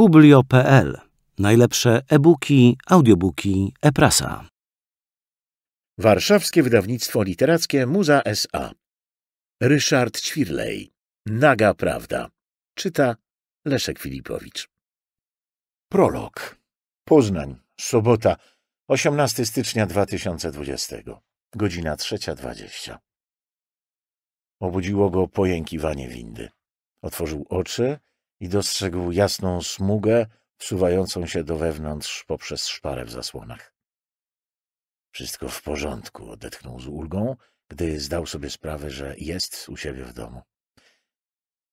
Publio.pl Najlepsze e-booki, audiobooki, e-prasa. Warszawskie Wydawnictwo Literackie Muza S.A. Ryszard Ćwirlej. Naga Prawda. Czyta Leszek Filipowicz. Prolog. Poznań. Sobota. 18 stycznia 2020. Godzina 3.20. Obudziło go pojękiwanie windy. Otworzył oczy i dostrzegł jasną smugę wsuwającą się do wewnątrz poprzez szparę w zasłonach. Wszystko w porządku, odetchnął z ulgą, gdy zdał sobie sprawę, że jest u siebie w domu.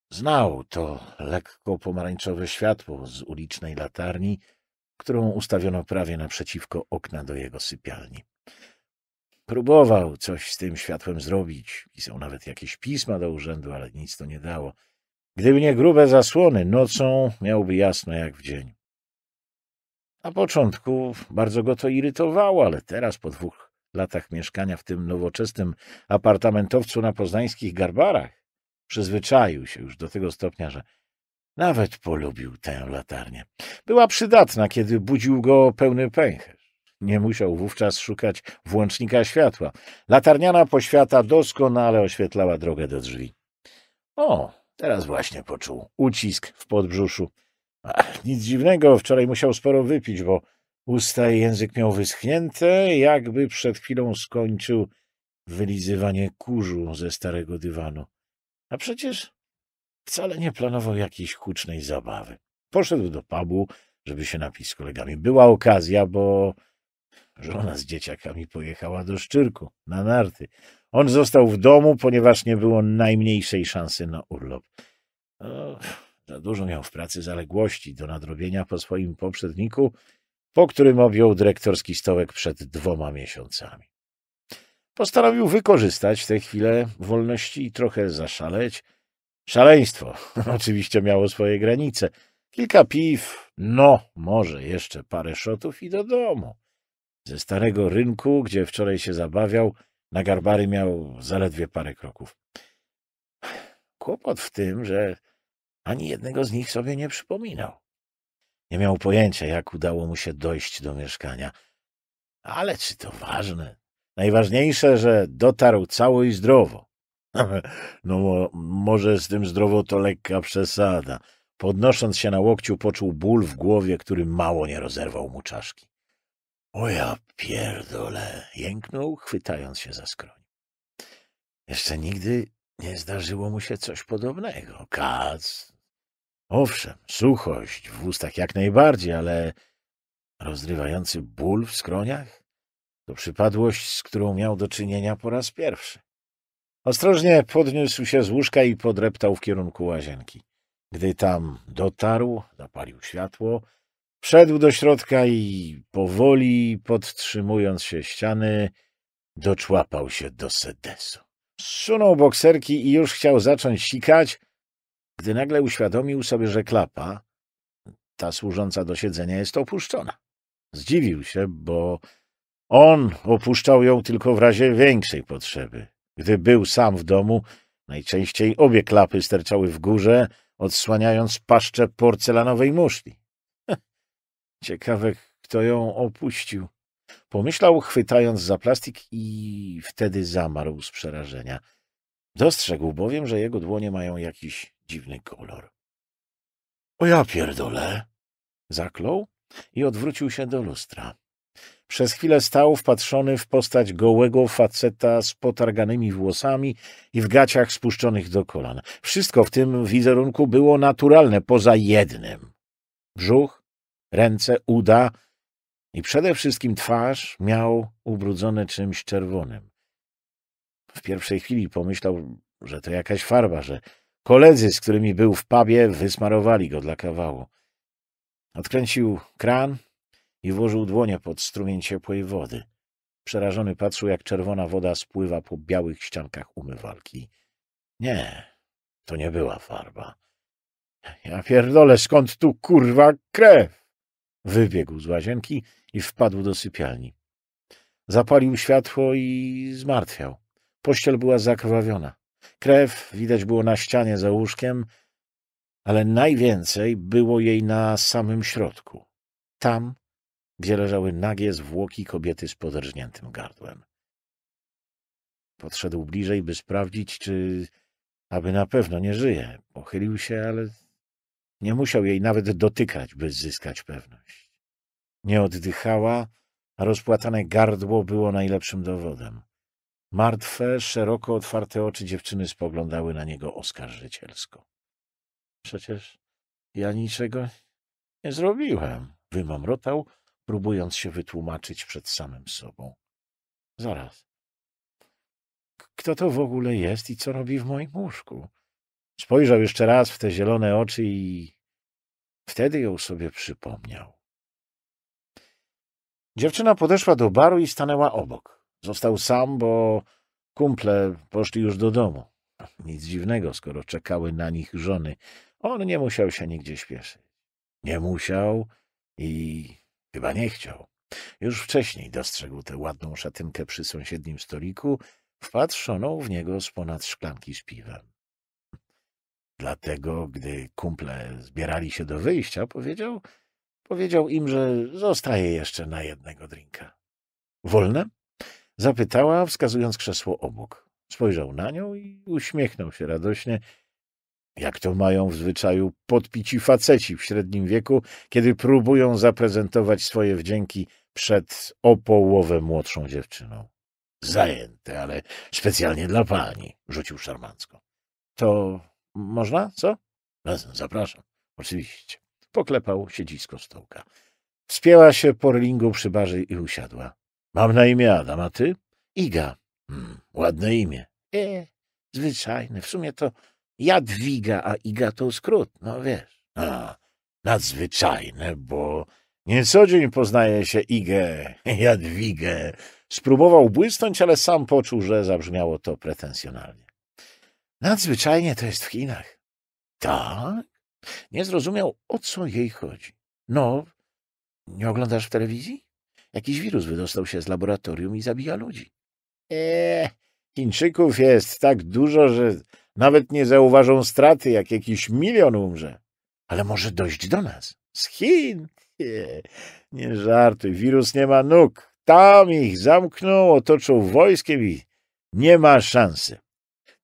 Znał to lekko pomarańczowe światło z ulicznej latarni, którą ustawiono prawie naprzeciwko okna do jego sypialni. Próbował coś z tym światłem zrobić, pisał nawet jakieś pisma do urzędu, ale nic to nie dało. Gdyby nie grube zasłony, nocą miałby jasno jak w dzień. Na początku bardzo go to irytowało, ale teraz po dwóch latach mieszkania w tym nowoczesnym apartamentowcu na poznańskich Garbarach przyzwyczaił się już do tego stopnia, że nawet polubił tę latarnię. Była przydatna, kiedy budził go pełny pęcherz. Nie musiał wówczas szukać włącznika światła. Latarniana poświata doskonale oświetlała drogę do drzwi. O, teraz właśnie poczuł ucisk w podbrzuszu. Ach, nic dziwnego, wczoraj musiał sporo wypić, bo usta i język miał wyschnięte, jakby przed chwilą skończył wylizywanie kurzu ze starego dywanu. A przecież wcale nie planował jakiejś hucznej zabawy. Poszedł do pubu, żeby się napić z kolegami. Była okazja, bo żona z dzieciakami pojechała do Szczyrku, na narty. On został w domu, ponieważ nie było najmniejszej szansy na urlop. Za dużo miał w pracy zaległości do nadrobienia po swoim poprzedniku, po którym objął dyrektorski stołek przed dwoma miesiącami. Postanowił wykorzystać tę chwilę wolności i trochę zaszaleć. Szaleństwo oczywiście miało swoje granice. Kilka piw, no, może jeszcze parę szotów i do domu. Ze starego rynku, gdzie wczoraj się zabawiał, na Garbary miał zaledwie parę kroków. Kłopot w tym, że ani jednego z nich sobie nie przypominał. Nie miał pojęcia, jak udało mu się dojść do mieszkania. Ale czy to ważne? Najważniejsze, że dotarł cało i zdrowo. No może z tym zdrowo to lekka przesada. Podnosząc się na łokciu, poczuł ból w głowie, który mało nie rozerwał mu czaszki. O ja pierdolę! Jęknął, chwytając się za skroń. Jeszcze nigdy nie zdarzyło mu się coś podobnego. Kac, Owszem, suchość w ustach jak najbardziej, ale rozrywający ból w skroniach to przypadłość, z którą miał do czynienia po raz pierwszy. Ostrożnie podniósł się z łóżka i podreptał w kierunku łazienki. Gdy tam dotarł, zapalił światło, wszedł do środka i powoli, podtrzymując się ściany, doczłapał się do sedesu. Zsunął bokserki i już chciał zacząć sikać, gdy nagle uświadomił sobie, że klapa, ta służąca do siedzenia, jest opuszczona. Zdziwił się, bo on opuszczał ją tylko w razie większej potrzeby. Gdy był sam w domu, najczęściej obie klapy sterczały w górze, odsłaniając paszczę porcelanowej muszli. Ciekawe, kto ją opuścił. Pomyślał, chwytając za plastik i wtedy zamarł z przerażenia. Dostrzegł bowiem, że jego dłonie mają jakiś dziwny kolor. — O ja pierdolę! — zaklął i odwrócił się do lustra. Przez chwilę stał wpatrzony w postać gołego faceta z potarganymi włosami i w gaciach spuszczonych do kolan. Wszystko w tym wizerunku było naturalne, poza jednym. Brzuch, ręce, uda i przede wszystkim twarz miał ubrudzone czymś czerwonym. W pierwszej chwili pomyślał, że to jakaś farba, że koledzy, z którymi był w pubie, wysmarowali go dla kawału. Odkręcił kran i włożył dłonie pod strumień ciepłej wody. Przerażony patrzył, jak czerwona woda spływa po białych ściankach umywalki. Nie, to nie była farba. Ja pierdolę, skąd tu kurwa krew? Wybiegł z łazienki i wpadł do sypialni. Zapalił światło i zmartwiał. Pościel była zakrwawiona. Krew widać było na ścianie za łóżkiem, ale najwięcej było jej na samym środku. Tam, gdzie leżały nagie zwłoki kobiety z poderżniętym gardłem. Podszedł bliżej, by sprawdzić, czy aby na pewno nie żyje. Pochylił się, ale nie musiał jej nawet dotykać, by zyskać pewność. Nie oddychała, a rozpłatane gardło było najlepszym dowodem. Martwe, szeroko otwarte oczy dziewczyny spoglądały na niego oskarżycielsko. Przecież ja niczego nie zrobiłem, wymamrotał, próbując się wytłumaczyć przed samym sobą. Zaraz. Kto to w ogóle jest i co robi w moim łóżku? Spojrzał jeszcze raz w te zielone oczy i wtedy ją sobie przypomniał. Dziewczyna podeszła do baru i stanęła obok. Został sam, bo kumple poszli już do domu. Nic dziwnego, skoro czekały na nich żony. On nie musiał się nigdzie śpieszyć. Nie musiał i chyba nie chciał. Już wcześniej dostrzegł tę ładną szatynkę przy sąsiednim stoliku, wpatrzoną w niego z ponad szklanki z piwem. Dlatego, gdy kumple zbierali się do wyjścia, powiedział, powiedział im, że zostaje jeszcze na jednego drinka. Wolne? Zapytała, wskazując krzesło obok. Spojrzał na nią i uśmiechnął się radośnie, jak to mają w zwyczaju podpici faceci w średnim wieku, kiedy próbują zaprezentować swoje wdzięki przed o połowę młodszą dziewczyną. Zajęte, ale specjalnie dla pani, rzucił szarmancko. To można, co? Zapraszam, oczywiście. Poklepał siedzisko stołka. Wspięła się po relingu przy barze i usiadła. Mam na imię Adam, a ty? Iga. Hmm, ładne imię. E, zwyczajne. W sumie to Jadwiga, a Iga to skrót, no wiesz. A, nadzwyczajne, bo nie co dzień poznaje się Igę, Jadwigę. Spróbował błysnąć, ale sam poczuł, że zabrzmiało to pretensjonalnie. Nadzwyczajnie to jest w Chinach. Tak? Nie zrozumiał, o co jej chodzi. No, nie oglądasz w telewizji? Jakiś wirus wydostał się z laboratorium i zabija ludzi. Eee, Chińczyków jest tak dużo, że nawet nie zauważą straty, jak jakiś milion umrze. Ale może dojść do nas. Z Chin? Nie, nie żartuj, wirus nie ma nóg. Tam ich zamkną, otoczą wojskiem i nie ma szansy.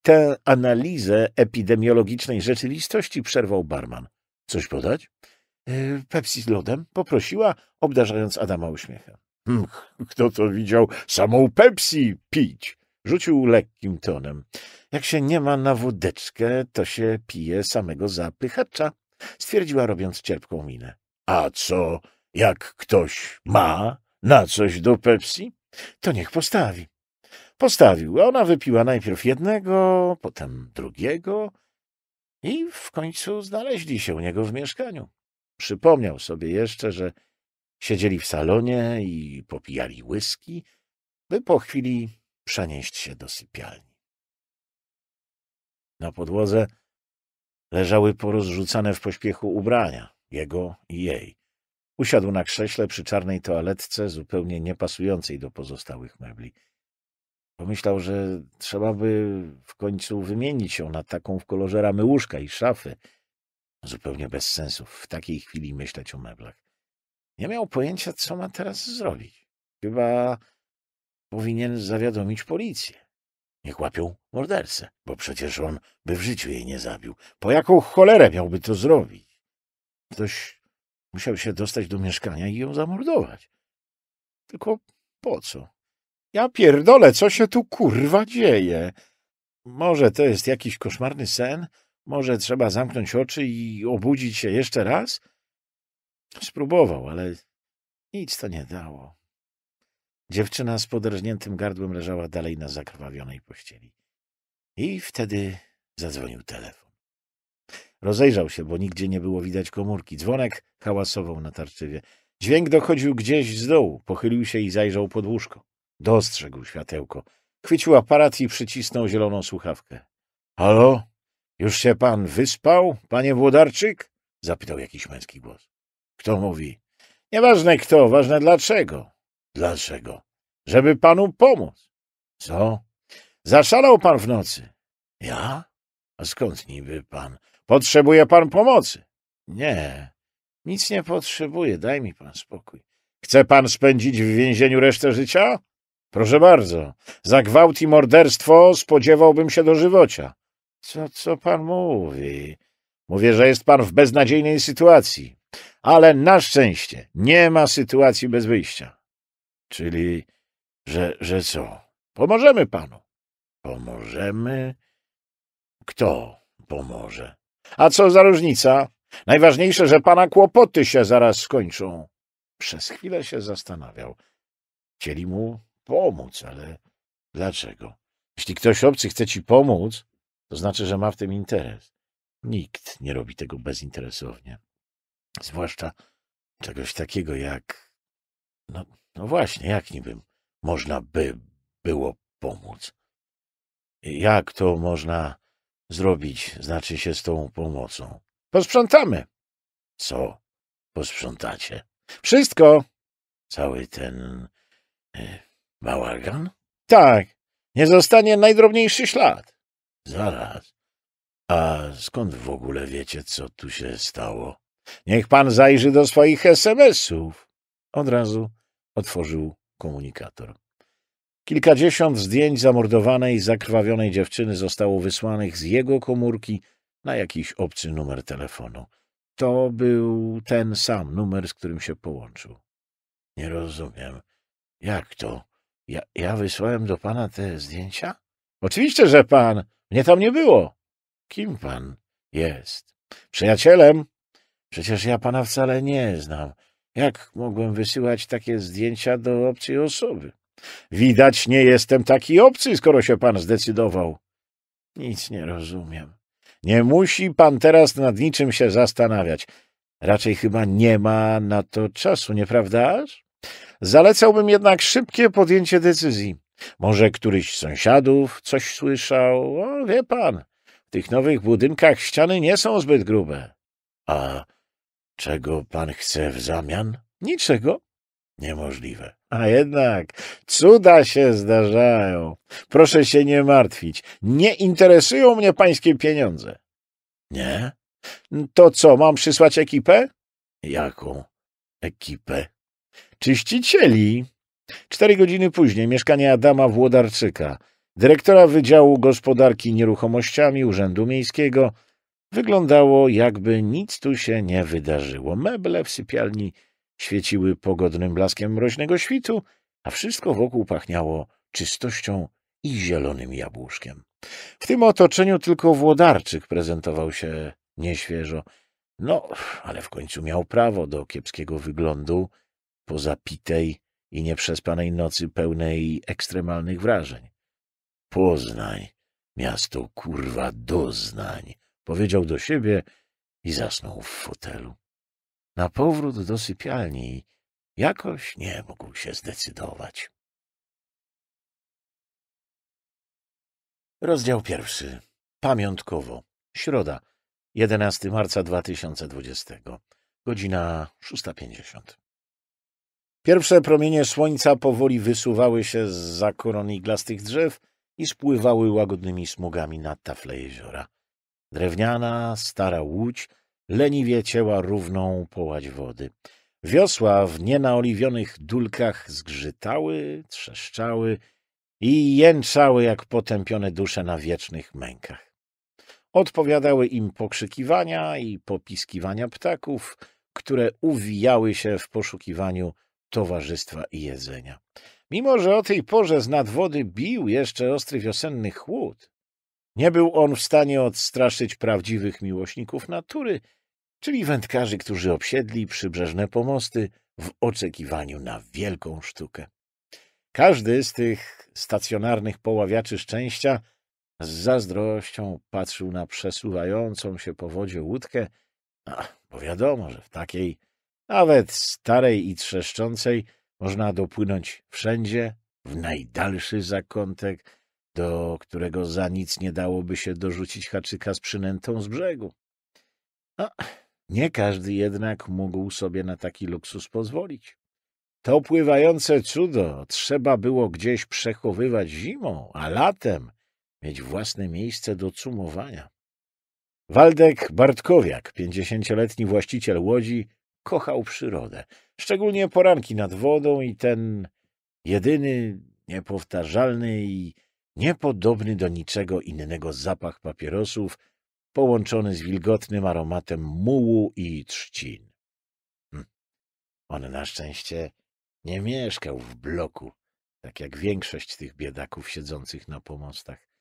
Tę analizę epidemiologicznej rzeczywistości przerwał barman. Coś podać? E, Pepsi z lodem poprosiła, obdarzając Adama uśmiechem. Hmm, kto to widział samą Pepsi pić? Rzucił lekkim tonem. Jak się nie ma na wódeczkę, to się pije samego zapychacza, stwierdziła robiąc cierpką minę. A co, jak ktoś ma na coś do Pepsi? To niech postawi. Postawił. Ona wypiła najpierw jednego, potem drugiego i w końcu znaleźli się u niego w mieszkaniu. Przypomniał sobie jeszcze, że siedzieli w salonie i popijali whisky, by po chwili przenieść się do sypialni. Na podłodze leżały porozrzucane w pośpiechu ubrania, jego i jej. Usiadł na krześle przy czarnej toaletce, zupełnie niepasującej do pozostałych mebli. Pomyślał, że trzeba by w końcu wymienić ją na taką w kolorze ramy łóżka i szafy. Zupełnie bez sensu w takiej chwili myśleć o meblach. Nie miał pojęcia, co ma teraz zrobić. Chyba powinien zawiadomić policję. Niech łapią mordercę, bo przecież on by w życiu jej nie zabił. Po jaką cholerę miałby to zrobić? Ktoś musiał się dostać do mieszkania i ją zamordować. Tylko po co? Ja pierdolę, co się tu kurwa dzieje? Może to jest jakiś koszmarny sen? Może trzeba zamknąć oczy i obudzić się jeszcze raz? Spróbował, ale nic to nie dało. Dziewczyna z poderżniętym gardłem leżała dalej na zakrwawionej pościeli. I wtedy zadzwonił telefon. Rozejrzał się, bo nigdzie nie było widać komórki. Dzwonek hałasował na tarczywie. Dźwięk dochodził gdzieś z dołu. Pochylił się i zajrzał pod łóżko. Dostrzegł światełko. Chwycił aparat i przycisnął zieloną słuchawkę. — Halo? Już się pan wyspał, panie Włodarczyk? — zapytał jakiś męski głos. — Kto mówi? — Nieważne kto, ważne dlaczego. — Dlaczego? — Żeby panu pomóc. — Co? — Zaszalał pan w nocy. — Ja? A skąd niby pan? Potrzebuje pan pomocy? Nie, nic nie potrzebuję, daj mi pan spokój. Chce pan spędzić w więzieniu resztę życia? Proszę bardzo, za gwałt i morderstwo spodziewałbym się dożywocia. Co, co pan mówi? Mówię, że jest pan w beznadziejnej sytuacji, ale na szczęście nie ma sytuacji bez wyjścia. Czyli, że, że co? Pomożemy panu. Pomożemy? Kto pomoże? A co za różnica? Najważniejsze, że pana kłopoty się zaraz skończą. Przez chwilę się zastanawiał. Chcieli mu pomóc, ale dlaczego? Jeśli ktoś obcy chce ci pomóc, to znaczy, że ma w tym interes. Nikt nie robi tego bezinteresownie. Zwłaszcza czegoś takiego jak. No, no właśnie, jak niby można by było pomóc? Jak to można zrobić, znaczy się z tą pomocą? Posprzątamy. Co posprzątacie? Wszystko. Cały ten e, bałagan? Tak. Nie zostanie najdrobniejszy ślad. Zaraz. A skąd w ogóle wiecie, co tu się stało? Niech pan zajrzy do swoich SMS-ów. Od razu otworzył komunikator. Kilkadziesiąt zdjęć zamordowanej, zakrwawionej dziewczyny zostało wysłanych z jego komórki na jakiś obcy numer telefonu. To był ten sam numer, z którym się połączył. Nie rozumiem. Jak to? Ja, ja wysłałem do pana te zdjęcia? Oczywiście, że pan. Mnie tam nie było. Kim pan jest? Przyjacielem? Przecież ja pana wcale nie znam. Jak mogłem wysyłać takie zdjęcia do obcej osoby? Widać, nie jestem taki obcy, skoro się pan zdecydował. Nic nie rozumiem. Nie musi pan teraz nad niczym się zastanawiać. Raczej chyba nie ma na to czasu, nieprawdaż? Zalecałbym jednak szybkie podjęcie decyzji. Może któryś z sąsiadów coś słyszał? O, wie pan, w tych nowych budynkach ściany nie są zbyt grube. A czego pan chce w zamian? Niczego. Niemożliwe. A jednak cuda się zdarzają. Proszę się nie martwić. Nie interesują mnie pańskie pieniądze. Nie? To co, mam przysłać ekipę? Jaką ekipę? Czyścicieli. Cztery godziny później mieszkanie Adama Włodarczyka, dyrektora Wydziału Gospodarki Nieruchomościami Urzędu Miejskiego, wyglądało jakby nic tu się nie wydarzyło. Meble w sypialni świeciły pogodnym blaskiem mroźnego świtu, a wszystko wokół pachniało czystością i zielonym jabłuszkiem. W tym otoczeniu tylko Włodarczyk prezentował się nieświeżo. No, ale w końcu miał prawo do kiepskiego wyglądu po zapitej i nieprzespanej nocy pełnej ekstremalnych wrażeń. Poznań, miasto kurwa doznań, powiedział do siebie i zasnął w fotelu. Na powrót do sypialni jakoś nie mógł się zdecydować. Rozdział pierwszy. Pamiątkowo. Środa, 11 marca 2020. Godzina 6.50. Pierwsze promienie słońca powoli wysuwały się z za koron iglastych drzew i spływały łagodnymi smugami na tafle jeziora. Drewniana, stara łódź leniwie cięła równą połać wody. Wiosła w nienaoliwionych dulkach zgrzytały, trzeszczały i jęczały jak potępione dusze na wiecznych mękach. Odpowiadały im pokrzykiwania i popiskiwania ptaków, które uwijały się w poszukiwaniu towarzystwa i jedzenia. Mimo, że o tej porze z nad wody bił jeszcze ostry wiosenny chłód, nie był on w stanie odstraszyć prawdziwych miłośników natury, czyli wędkarzy, którzy obsiedli przybrzeżne pomosty w oczekiwaniu na wielką sztukę. Każdy z tych stacjonarnych poławiaczy szczęścia z zazdrością patrzył na przesuwającą się po wodzie łódkę, a, bo wiadomo, że w takiej, nawet starej i trzeszczącej, można dopłynąć wszędzie, w najdalszy zakątek, do którego za nic nie dałoby się dorzucić haczyka z przynętą z brzegu. No, nie każdy jednak mógł sobie na taki luksus pozwolić. To pływające cudo trzeba było gdzieś przechowywać zimą, a latem mieć własne miejsce do cumowania. Waldek Bartkowiak, pięćdziesięcioletni właściciel łodzi, kochał przyrodę, szczególnie poranki nad wodą i ten jedyny, niepowtarzalny i niepodobny do niczego innego zapach papierosów, połączony z wilgotnym aromatem mułu i trzcin. Hm. On na szczęście nie mieszkał w bloku, tak jak większość tych biedaków siedzących na pomostach.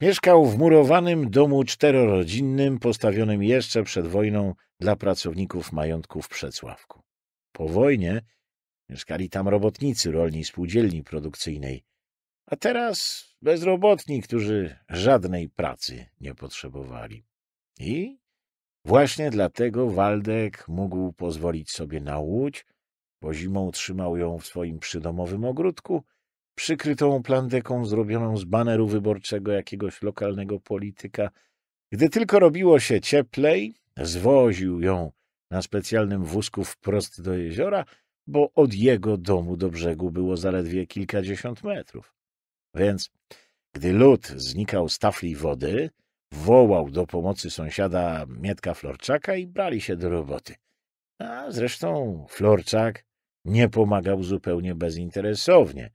Mieszkał w murowanym domu czterorodzinnym, postawionym jeszcze przed wojną dla pracowników majątku w Przecławku. Po wojnie mieszkali tam robotnicy rolni spółdzielni produkcyjnej, a teraz bezrobotni, którzy żadnej pracy nie potrzebowali. I właśnie dlatego Waldek mógł pozwolić sobie na łódź, bo zimą trzymał ją w swoim przydomowym ogródku, przykrytą plandeką zrobioną z baneru wyborczego jakiegoś lokalnego polityka. Gdy tylko robiło się cieplej, zwoził ją na specjalnym wózku wprost do jeziora, bo od jego domu do brzegu było zaledwie kilkadziesiąt metrów. Więc gdy lód znikał z tafli wody, wołał do pomocy sąsiada Mietka Florczaka i brali się do roboty. A zresztą Florczak nie pomagał zupełnie bezinteresownie,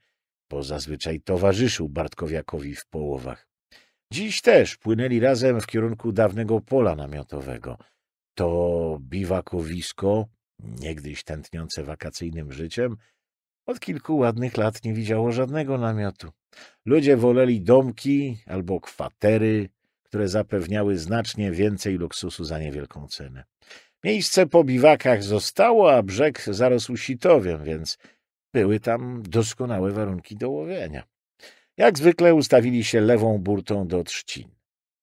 bo zazwyczaj towarzyszył Bartkowiakowi w połowach. Dziś też płynęli razem w kierunku dawnego pola namiotowego. To biwakowisko, niegdyś tętniące wakacyjnym życiem, od kilku ładnych lat nie widziało żadnego namiotu. Ludzie woleli domki albo kwatery, które zapewniały znacznie więcej luksusu za niewielką cenę. Miejsce po biwakach zostało, a brzeg zarósł sitowiem, więc były tam doskonałe warunki do łowienia. Jak zwykle ustawili się lewą burtą do trzcin.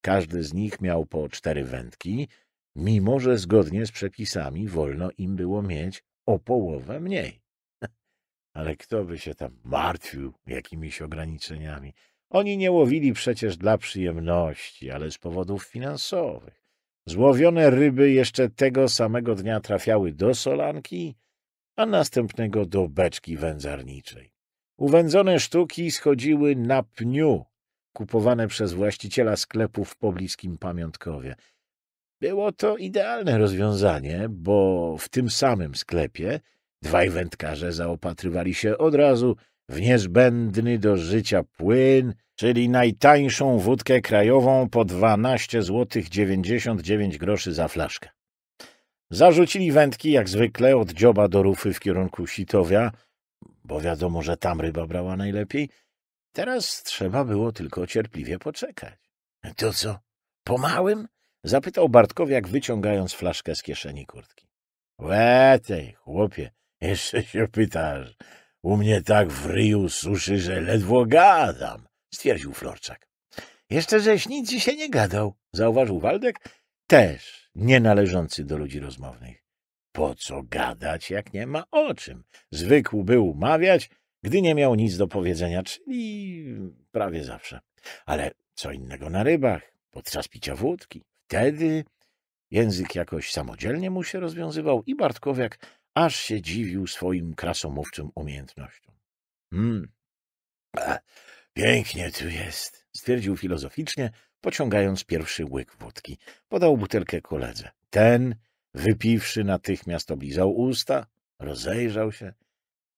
Każdy z nich miał po cztery wędki, mimo że zgodnie z przepisami wolno im było mieć o połowę mniej. Ale kto by się tam martwił jakimiś ograniczeniami? Oni nie łowili przecież dla przyjemności, ale z powodów finansowych. Złowione ryby jeszcze tego samego dnia trafiały do solanki, a następnego do beczki wędzarniczej. Uwędzone sztuki schodziły na pniu, kupowane przez właściciela sklepu w pobliskim pamiątkowie. Było to idealne rozwiązanie, bo w tym samym sklepie dwaj wędkarze zaopatrywali się od razu w niezbędny do życia płyn, czyli najtańszą wódkę krajową po 12 zł 99 groszy za flaszkę. Zarzucili wędki jak zwykle od dzioba do rufy w kierunku Sitowia, bo wiadomo, że tam ryba brała najlepiej. Teraz trzeba było tylko cierpliwie poczekać. — To co, po małym? — zapytał Bartkowiak, wyciągając flaszkę z kieszeni kurtki. — Łetej, chłopie, jeszcze się pytasz. U mnie tak w ryju suszy, że ledwo gadam — stwierdził Florczak. — Jeszcze żeś nic dzisiaj nie gadał — zauważył Waldek, też nie należący do ludzi rozmownych. Po co gadać, jak nie ma o czym? Zwykł był mawiać, gdy nie miał nic do powiedzenia, czyli prawie zawsze. Ale co innego na rybach, podczas picia wódki. Wtedy język jakoś samodzielnie mu się rozwiązywał i Bartkowiak aż się dziwił swoim krasomówczym umiejętnościom. Hmm, pięknie tu jest, stwierdził filozoficznie, pociągając pierwszy łyk wódki. Podał butelkę koledze. Ten, wypiwszy, natychmiast oblizał usta, rozejrzał się,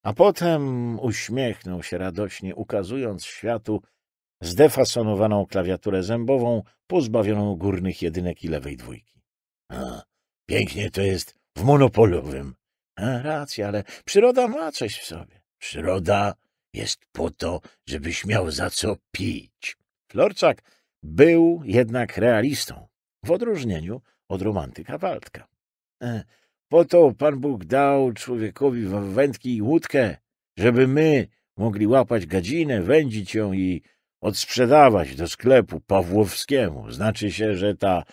a potem uśmiechnął się radośnie, ukazując światu zdefasonowaną klawiaturę zębową, pozbawioną górnych jedynek i lewej dwójki. A, pięknie to jest w monopolowym. A, racja, ale przyroda ma coś w sobie. Przyroda jest po to, żebyś miał za co pić. Florczak był jednak realistą, w odróżnieniu od romantyka Waldka. E, po to Pan Bóg dał człowiekowi wędki i łódkę, żeby my mogli łapać gadzinę, wędzić ją i odsprzedawać do sklepu pawłowskiemu. Znaczy się, że ta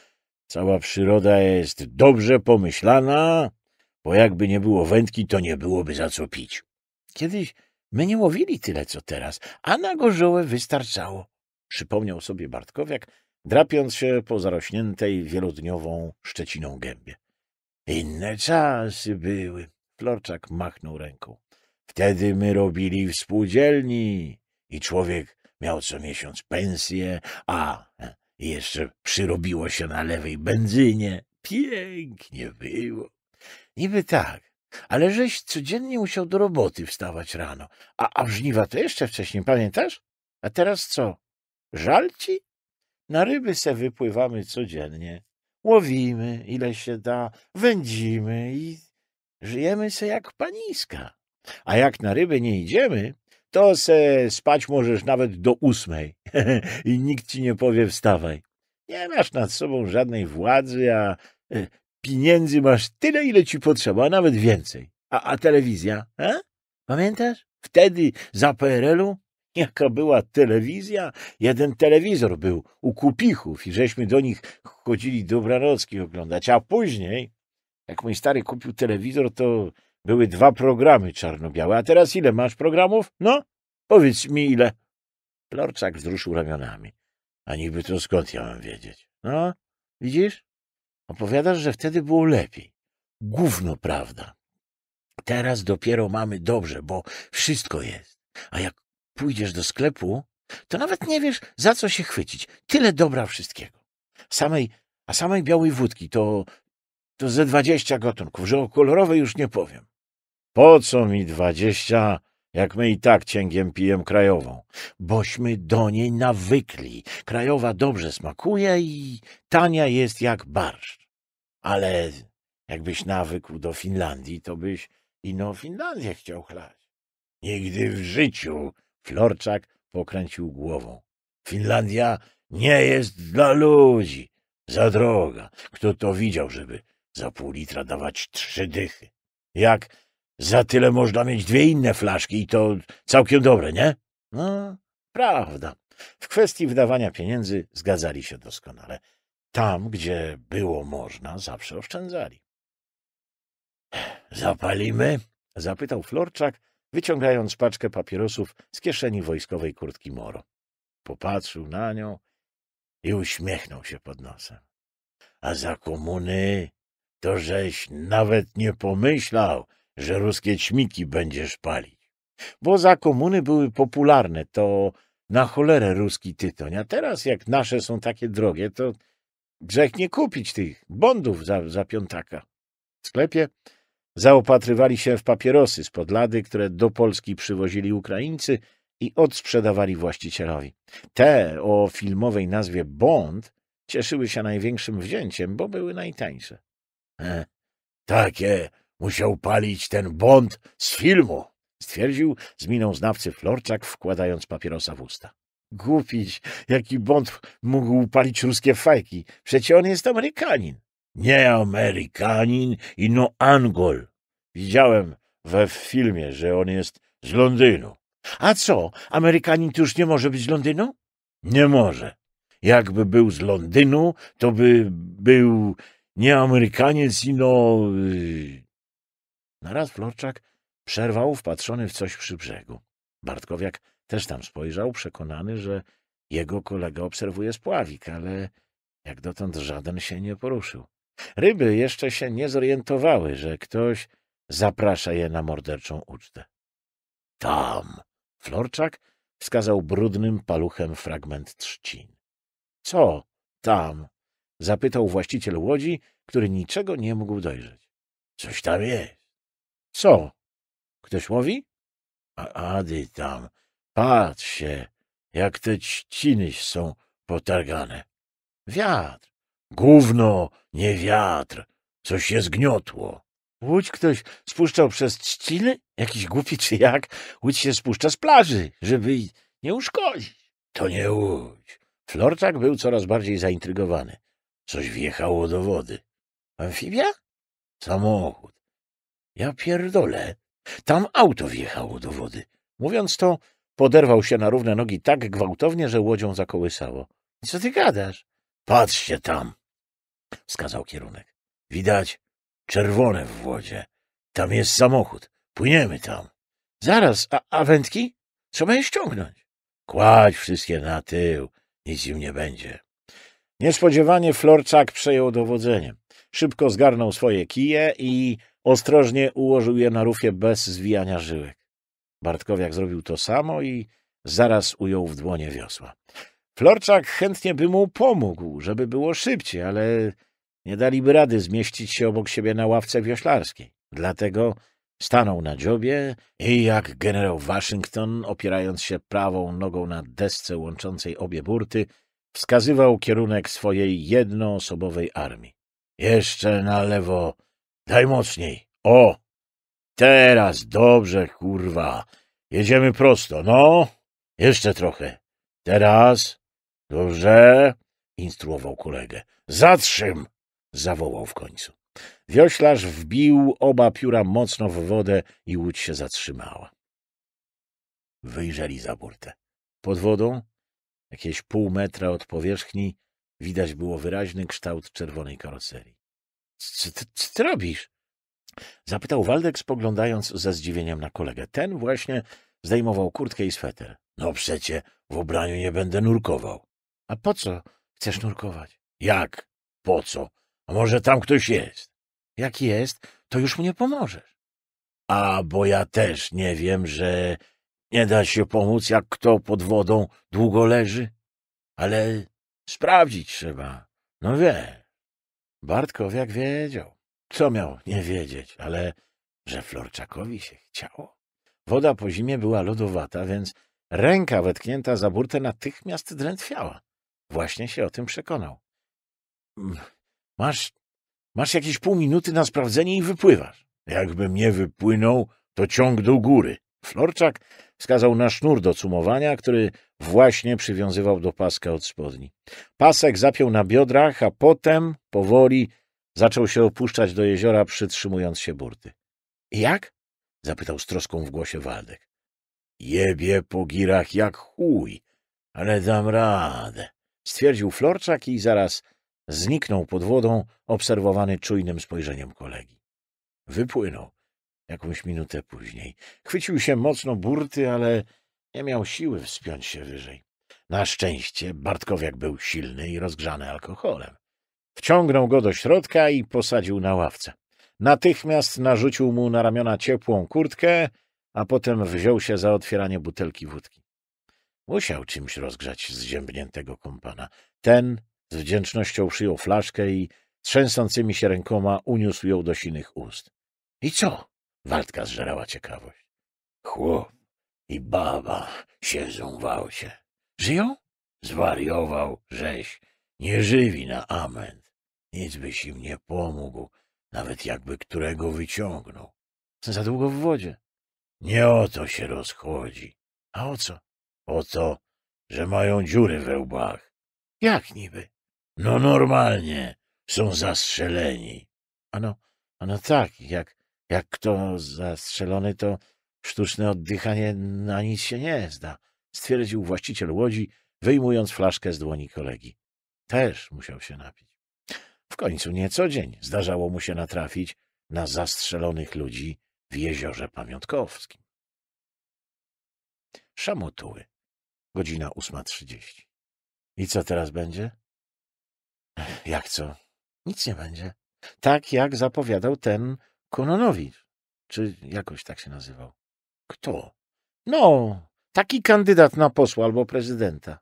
cała przyroda jest dobrze pomyślana, bo jakby nie było wędki, to nie byłoby za co pić. Kiedyś my nie łowili tyle, co teraz, a na gorzołę wystarczało przypomniał sobie Bartkowiak, drapiąc się po zarośniętej wielodniową szczeciną gębie. Inne czasy były. Florczak machnął ręką. Wtedy my robili w spółdzielni i człowiek miał co miesiąc pensję, a jeszcze przyrobiło się na lewej benzynie. Pięknie było. Niby tak, ale żeś codziennie musiał do roboty wstawać rano. A, a żniwa to jeszcze wcześniej, pamiętasz? A teraz co? Żal ci? Na ryby se wypływamy codziennie. Łowimy, ile się da, wędzimy i żyjemy se jak paniska. A jak na ryby nie idziemy, to se spać możesz nawet do ósmej i nikt ci nie powie wstawaj. Nie masz nad sobą żadnej władzy, a e, pieniędzy masz tyle, ile ci potrzeba, a nawet więcej. A, a telewizja, a? Pamiętasz? Wtedy za PRL-u jaka była telewizja? Jeden telewizor był u kupichów i żeśmy do nich chodzili dobranocki oglądać, a później, jak mój stary kupił telewizor, to były dwa programy czarno-białe. A teraz ile masz programów? No, powiedz mi ile. Florczak wzruszył ramionami. A niby to skąd ja mam wiedzieć? No, widzisz? Opowiadasz, że wtedy było lepiej. Gówno prawda. Teraz dopiero mamy dobrze, bo wszystko jest. A jak pójdziesz do sklepu, to nawet nie wiesz, za co się chwycić. Tyle dobra wszystkiego. Samej, a samej białej wódki to, to ze dwadzieścia gatunków, że o kolorowej już nie powiem. Po co mi dwadzieścia, jak my i tak cięgiem pijem krajową? Bośmy do niej nawykli. Krajowa dobrze smakuje i tania jest jak barszcz. Ale jakbyś nawykł do Finlandii, to byś ino Finlandię chciał chlać. Nigdy w życiu, Florczak pokręcił głową. Finlandia nie jest dla ludzi. Za droga. Kto to widział, żeby za pół litra dawać trzy dychy? Jak za tyle można mieć dwie inne flaszki i to całkiem dobre, nie? No, prawda. W kwestii wydawania pieniędzy zgadzali się doskonale. Tam, gdzie było można, zawsze oszczędzali. Zapalimy? Zapytał Florczak, wyciągając paczkę papierosów z kieszeni wojskowej kurtki Moro. Popatrzył na nią i uśmiechnął się pod nosem. A za komuny to żeś nawet nie pomyślał, że ruskie ćmiki będziesz palić. Bo za komuny były popularne, to na cholerę ruski tytoń, a teraz jak nasze są takie drogie, to grzech nie kupić tych bondów za, za piątaka. W sklepie zaopatrywali się w papierosy z podlady, które do Polski przywozili Ukraińcy i odsprzedawali właścicielowi. Te o filmowej nazwie Bond cieszyły się największym wzięciem, bo były najtańsze. E, takie musiał palić ten Bond z filmu, stwierdził z miną znawcy Florczak, wkładając papierosa w usta. Głupić, jaki Bond mógł palić ruskie fajki. Przecie on jest Amerykanin. Nie Amerykanin, ino Angol. Widziałem we filmie, że on jest z Londynu. A co, Amerykanin to już nie może być z Londynu? Nie może. Jakby był z Londynu, to by był nie Amerykaniec, ino... Y, Naraz Florczak przerwał wpatrzony w coś przy brzegu. Bartkowiak też tam spojrzał, przekonany, że jego kolega obserwuje spławik, ale jak dotąd żaden się nie poruszył. Ryby jeszcze się nie zorientowały, że ktoś zaprasza je na morderczą ucztę. Tam! Florczak wskazał brudnym paluchem fragment trzcin. Co tam? Zapytał właściciel łodzi, który niczego nie mógł dojrzeć. Coś tam jest. Co? Ktoś mówi? A Ady tam, patrz się, jak te trzciny są potargane. Wiatr. Gówno, nie wiatr. Coś się zgniotło. Łódź ktoś spuszczał przez trzciny? Jakiś głupi czy jak? Łódź się spuszcza z plaży, żeby nie uszkodzić. To nie łódź. Florczak był coraz bardziej zaintrygowany. Coś wjechało do wody. Amfibia? Samochód. Ja pierdolę. Tam auto wjechało do wody. Mówiąc to, poderwał się na równe nogi tak gwałtownie, że łodzią zakołysało. — Co ty gadasz? — Patrzcie tam! — wskazał kierunek. — Widać czerwone w wodzie. Tam jest samochód. Płyniemy tam. — Zaraz, a, a wędki? Trzeba je ściągnąć. — Kładź wszystkie na tył. Nic im nie będzie. Niespodziewanie Florczak przejął dowodzenie. Szybko zgarnął swoje kije i Ostrożnie ułożył je na rufie bez zwijania żyłek. Bartkowiak zrobił to samo i zaraz ujął w dłonie wiosła. Florczak chętnie by mu pomógł, żeby było szybciej, ale nie daliby rady zmieścić się obok siebie na ławce wioślarskiej. Dlatego stanął na dziobie i jak generał Waszyngton, opierając się prawą nogą na desce łączącej obie burty, wskazywał kierunek swojej jednoosobowej armii. Jeszcze na lewo, daj mocniej. O, teraz dobrze, kurwa. Jedziemy prosto, no. Jeszcze trochę. Teraz, dobrze, instruował kolegę. Zatrzym, zawołał w końcu. Wioślarz wbił oba pióra mocno w wodę i łódź się zatrzymała. Wyjrzeli za burtę. Pod wodą, jakieś pół metra od powierzchni, widać było wyraźny kształt czerwonej karoserii. — Co ty robisz? — zapytał Waldek, spoglądając ze zdziwieniem na kolegę. Ten właśnie zdejmował kurtkę i sweter. — No przecie w ubraniu nie będę nurkował. — A po co chcesz nurkować? — Jak? Po co? A może tam ktoś jest? Jak jest, to już mnie pomożesz. A bo ja też nie wiem, że nie da się pomóc, jak kto pod wodą długo leży. Ale sprawdzić trzeba. No wie. Bartkowiak wiedział. Co miał nie wiedzieć, ale że Florczakowi się chciało. Woda po zimie była lodowata, więc ręka wetknięta za burtę natychmiast drętwiała. Właśnie się o tym przekonał. Masz Masz jakieś pół minuty na sprawdzenie i wypływasz. Jakbym nie wypłynął, to ciąg do góry. Florczak wskazał na sznur do cumowania, który właśnie przywiązywał do paska od spodni. Pasek zapiął na biodrach, a potem, powoli, zaczął się opuszczać do jeziora, przytrzymując się burty. — Jak? — zapytał z troską w głosie Waldek. — Jebie po girach jak chuj, ale dam radę — stwierdził Florczak i zaraz Zniknął pod wodą, obserwowany czujnym spojrzeniem kolegi. Wypłynął jakąś minutę później. Chwycił się mocno burty, ale nie miał siły wspiąć się wyżej. Na szczęście Bartkowiak był silny i rozgrzany alkoholem. Wciągnął go do środka i posadził na ławce. Natychmiast narzucił mu na ramiona ciepłą kurtkę, a potem wziął się za otwieranie butelki wódki. Musiał czymś rozgrzać zziębniętego kompana. Ten z wdzięcznością przyjął flaszkę i trzęsącymi się rękoma uniósł ją do sinych ust. — I co? — Waldka zżerała ciekawość. — Chłop i baba siedzą w aucie. — Żyją? — Zwariował, żeś. Nie żywi na ament. Nic byś im nie pomógł, nawet jakby którego wyciągnął. — Za długo w wodzie. — Nie o to się rozchodzi. — A o co? — O to, że mają dziury we łbach. — Jak niby? No normalnie, są zastrzeleni. Ano, ano tak, jak, jak kto zastrzelony, to sztuczne oddychanie na nic się nie zda, stwierdził właściciel łodzi, wyjmując flaszkę z dłoni kolegi. Też musiał się napić. W końcu nie co dzień zdarzało mu się natrafić na zastrzelonych ludzi w jeziorze pamiątkowskim. Szamotuły. Godzina ósma trzydzieści. I co teraz będzie? Jak co? Nic nie będzie. Tak jak zapowiadał ten Kononowicz. Czy jakoś tak się nazywał. Kto? No, taki kandydat na posła albo prezydenta.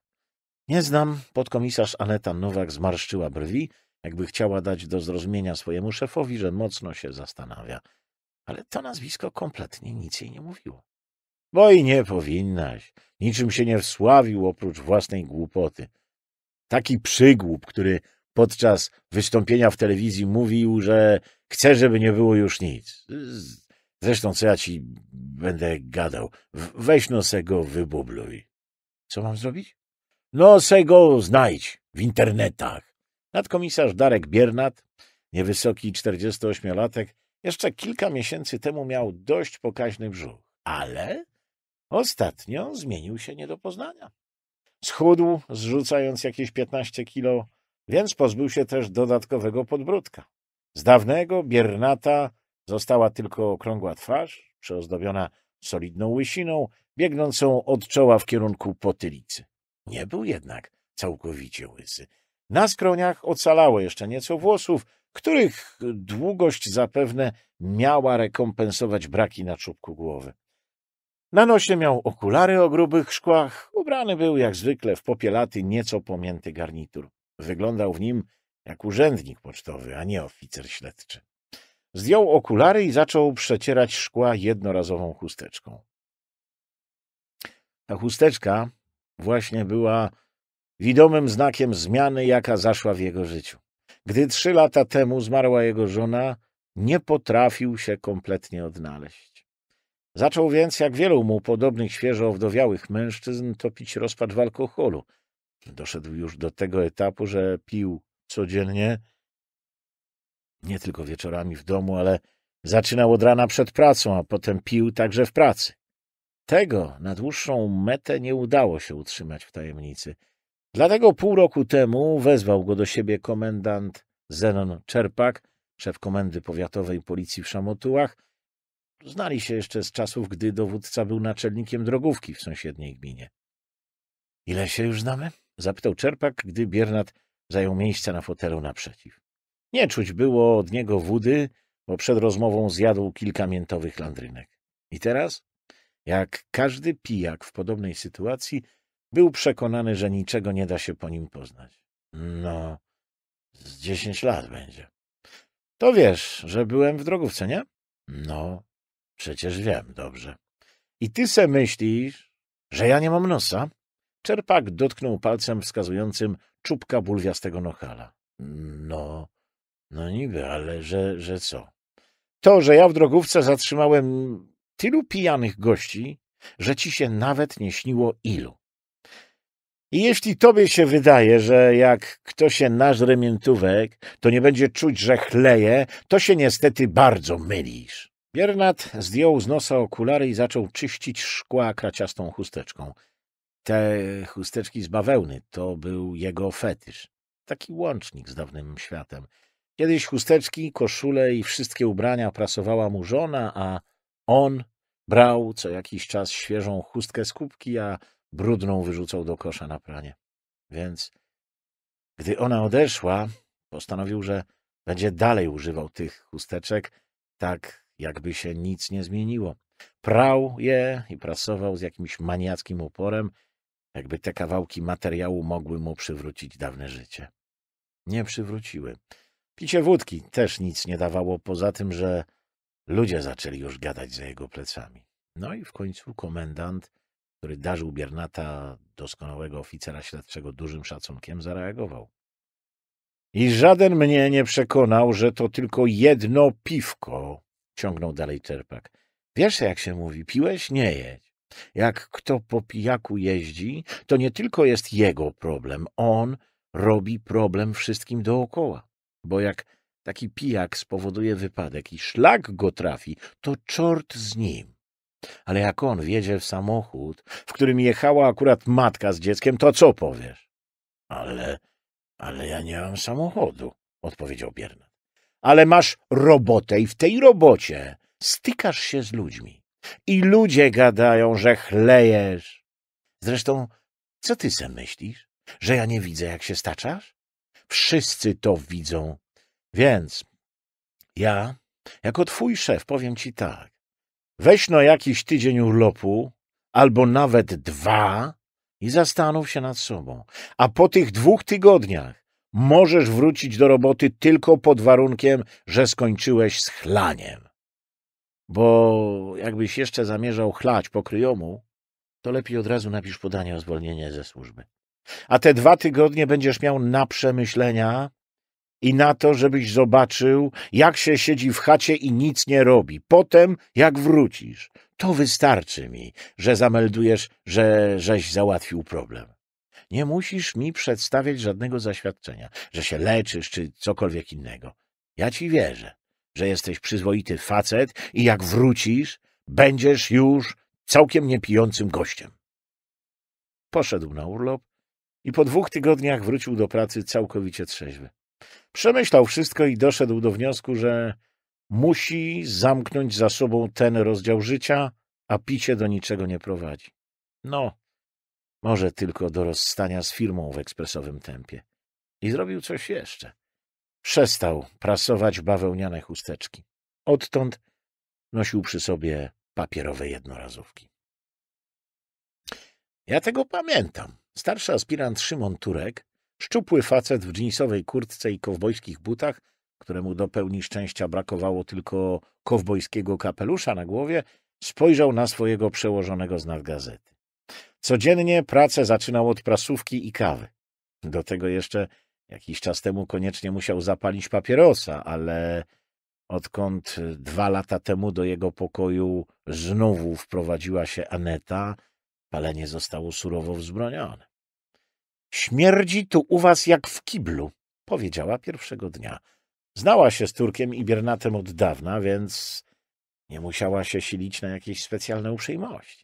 Nie znam. Podkomisarz Aneta Nowak zmarszczyła brwi, jakby chciała dać do zrozumienia swojemu szefowi, że mocno się zastanawia. Ale to nazwisko kompletnie nic jej nie mówiło. Bo i nie powinnaś. Niczym się nie wsławił oprócz własnej głupoty. Taki przygłup, który podczas wystąpienia w telewizji mówił, że chce, żeby nie było już nic. Zresztą, co ja ci będę gadał? Weź no se go wybubluj. Co mam zrobić? No se go znajdź w internetach. Nadkomisarz Darek Biernat, niewysoki 48-latek, jeszcze kilka miesięcy temu miał dość pokaźny brzuch, ale ostatnio zmienił się nie do poznania. Schudł, zrzucając jakieś 15 kilo, więc pozbył się też dodatkowego podbródka. Z dawnego biernata została tylko okrągła twarz, przyozdobiona solidną łysiną, biegnącą od czoła w kierunku potylicy. Nie był jednak całkowicie łysy. Na skroniach ocalało jeszcze nieco włosów, których długość zapewne miała rekompensować braki na czubku głowy. Na nosie miał okulary o grubych szkłach, ubrany był jak zwykle w popielaty, nieco pomięty garnitur. Wyglądał w nim jak urzędnik pocztowy, a nie oficer śledczy. Zdjął okulary i zaczął przecierać szkła jednorazową chusteczką. Ta chusteczka właśnie była widomym znakiem zmiany, jaka zaszła w jego życiu. Gdy trzy lata temu zmarła jego żona, nie potrafił się kompletnie odnaleźć. Zaczął więc, jak wielu mu podobnych świeżo owdowiałych mężczyzn, topić rozpacz w alkoholu. Doszedł już do tego etapu, że pił codziennie, nie tylko wieczorami w domu, ale zaczynał od rana przed pracą, a potem pił także w pracy. Tego na dłuższą metę nie udało się utrzymać w tajemnicy. Dlatego pół roku temu wezwał go do siebie komendant Zenon Czerpak, szef komendy powiatowej policji w Szamotułach. Znali się jeszcze z czasów, gdy dowódca był naczelnikiem drogówki w sąsiedniej gminie. — Ile się już znamy? — zapytał Czerpak, gdy Biernat zajął miejsce na fotelu naprzeciw. Nie czuć było od niego wody, bo przed rozmową zjadł kilka miętowych landrynek. I teraz, jak każdy pijak w podobnej sytuacji, był przekonany, że niczego nie da się po nim poznać. No, z dziesięć lat będzie. To wiesz, że byłem w drogówce, nie? No, przecież wiem dobrze. I ty se myślisz, że ja nie mam nosa? Czerpak dotknął palcem wskazującym czubka bulwiastego nochala. No, no niby, ale że, że co? To, że ja w drogówce zatrzymałem tylu pijanych gości, że ci się nawet nie śniło ilu. I jeśli tobie się wydaje, że jak ktoś się nażre miętówek, to nie będzie czuć, że chleje, to się niestety bardzo mylisz. Biernat zdjął z nosa okulary i zaczął czyścić szkła kraciastą chusteczką. Te chusteczki z bawełny to był jego fetysz. Taki łącznik z dawnym światem. Kiedyś chusteczki, koszule i wszystkie ubrania prasowała mu żona, a on brał co jakiś czas świeżą chustkę z kubki, a brudną wyrzucał do kosza na pranie. Więc gdy ona odeszła, postanowił, że będzie dalej używał tych chusteczek, tak jakby się nic nie zmieniło. Prał je i prasował z jakimś maniackim uporem, jakby te kawałki materiału mogły mu przywrócić dawne życie. Nie przywróciły. Picie wódki też nic nie dawało, poza tym, że ludzie zaczęli już gadać za jego plecami. No i w końcu komendant który darzył Biernata, doskonałego oficera śledczego, dużym szacunkiem, zareagował. I żaden mnie nie przekonał, że to tylko jedno piwko, ciągnął dalej Czerpak. Wiesz, jak się mówi, piłeś? Nie jedź. Jak kto po pijaku jeździ, to nie tylko jest jego problem, on robi problem wszystkim dookoła. Bo jak taki pijak spowoduje wypadek i szlak go trafi, to czort z nim. Ale jak on wjedzie w samochód, w którym jechała akurat matka z dzieckiem, to co powiesz? Ale, ale ja nie mam samochodu, odpowiedział Biernat. Ale masz robotę i w tej robocie stykasz się z ludźmi. I ludzie gadają, że chlejesz. Zresztą, co ty se myślisz? Że ja nie widzę, jak się staczasz? Wszyscy to widzą. Więc ja, jako twój szef, powiem ci tak. Weź no jakiś tydzień urlopu, albo nawet dwa i zastanów się nad sobą. A po tych dwóch tygodniach możesz wrócić do roboty tylko pod warunkiem, że skończyłeś z chlaniem. Bo jakbyś jeszcze zamierzał chlać po kryjomu, to lepiej od razu napisz podanie o zwolnienie ze służby. A te dwa tygodnie będziesz miał na przemyślenia i na to, żebyś zobaczył, jak się siedzi w chacie i nic nie robi. Potem, jak wrócisz, to wystarczy mi, że zameldujesz, że żeś załatwił problem. Nie musisz mi przedstawiać żadnego zaświadczenia, że się leczysz czy cokolwiek innego. Ja ci wierzę, że jesteś przyzwoity facet i jak wrócisz, będziesz już całkiem niepijącym gościem. Poszedł na urlop i po dwóch tygodniach wrócił do pracy całkowicie trzeźwy. Przemyślał wszystko i doszedł do wniosku, że musi zamknąć za sobą ten rozdział życia, a picie do niczego nie prowadzi. No, może tylko do rozstania z firmą w ekspresowym tempie. I zrobił coś jeszcze. Przestał prasować bawełniane chusteczki. Odtąd nosił przy sobie papierowe jednorazówki. Ja tego pamiętam. Starszy aspirant Szymon Turek, szczupły facet w dżinsowej kurtce i kowbojskich butach, któremu do pełni szczęścia brakowało tylko kowbojskiego kapelusza na głowie, spojrzał na swojego przełożonego z nadgazety. Codziennie pracę zaczynał od prasówki i kawy. Do tego jeszcze jakiś czas temu koniecznie musiał zapalić papierosa, ale odkąd dwa lata temu do jego pokoju znowu wprowadziła się Aneta, palenie zostało surowo wzbronione. Śmierdzi tu u was jak w kiblu, powiedziała pierwszego dnia. Znała się z Turkiem i Biernatem od dawna, więc nie musiała się silić na jakieś specjalne uprzejmości.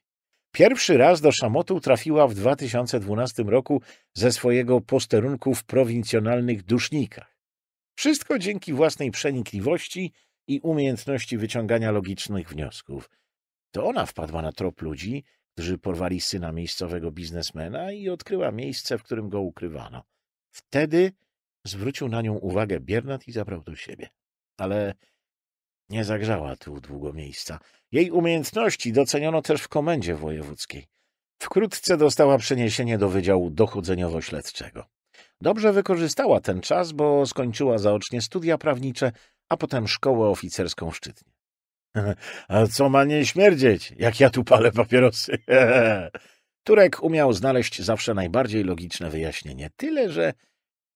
Pierwszy raz do Szamotu trafiła w 2012 roku ze swojego posterunku w prowincjonalnych dusznikach. Wszystko dzięki własnej przenikliwości i umiejętności wyciągania logicznych wniosków. To ona wpadła na trop ludzi, którzy porwali syna miejscowego biznesmena i odkryła miejsce, w którym go ukrywano. Wtedy zwrócił na nią uwagę Biernat i zabrał do siebie. Ale nie zagrzała tu długo miejsca. Jej umiejętności doceniono też w komendzie wojewódzkiej. Wkrótce dostała przeniesienie do Wydziału Dochodzeniowo-Śledczego. Dobrze wykorzystała ten czas, bo skończyła zaocznie studia prawnicze, a potem szkołę oficerską w Szczytnie. A co ma nie śmierdzieć, jak ja tu palę papierosy? Turek umiał znaleźć zawsze najbardziej logiczne wyjaśnienie, tyle że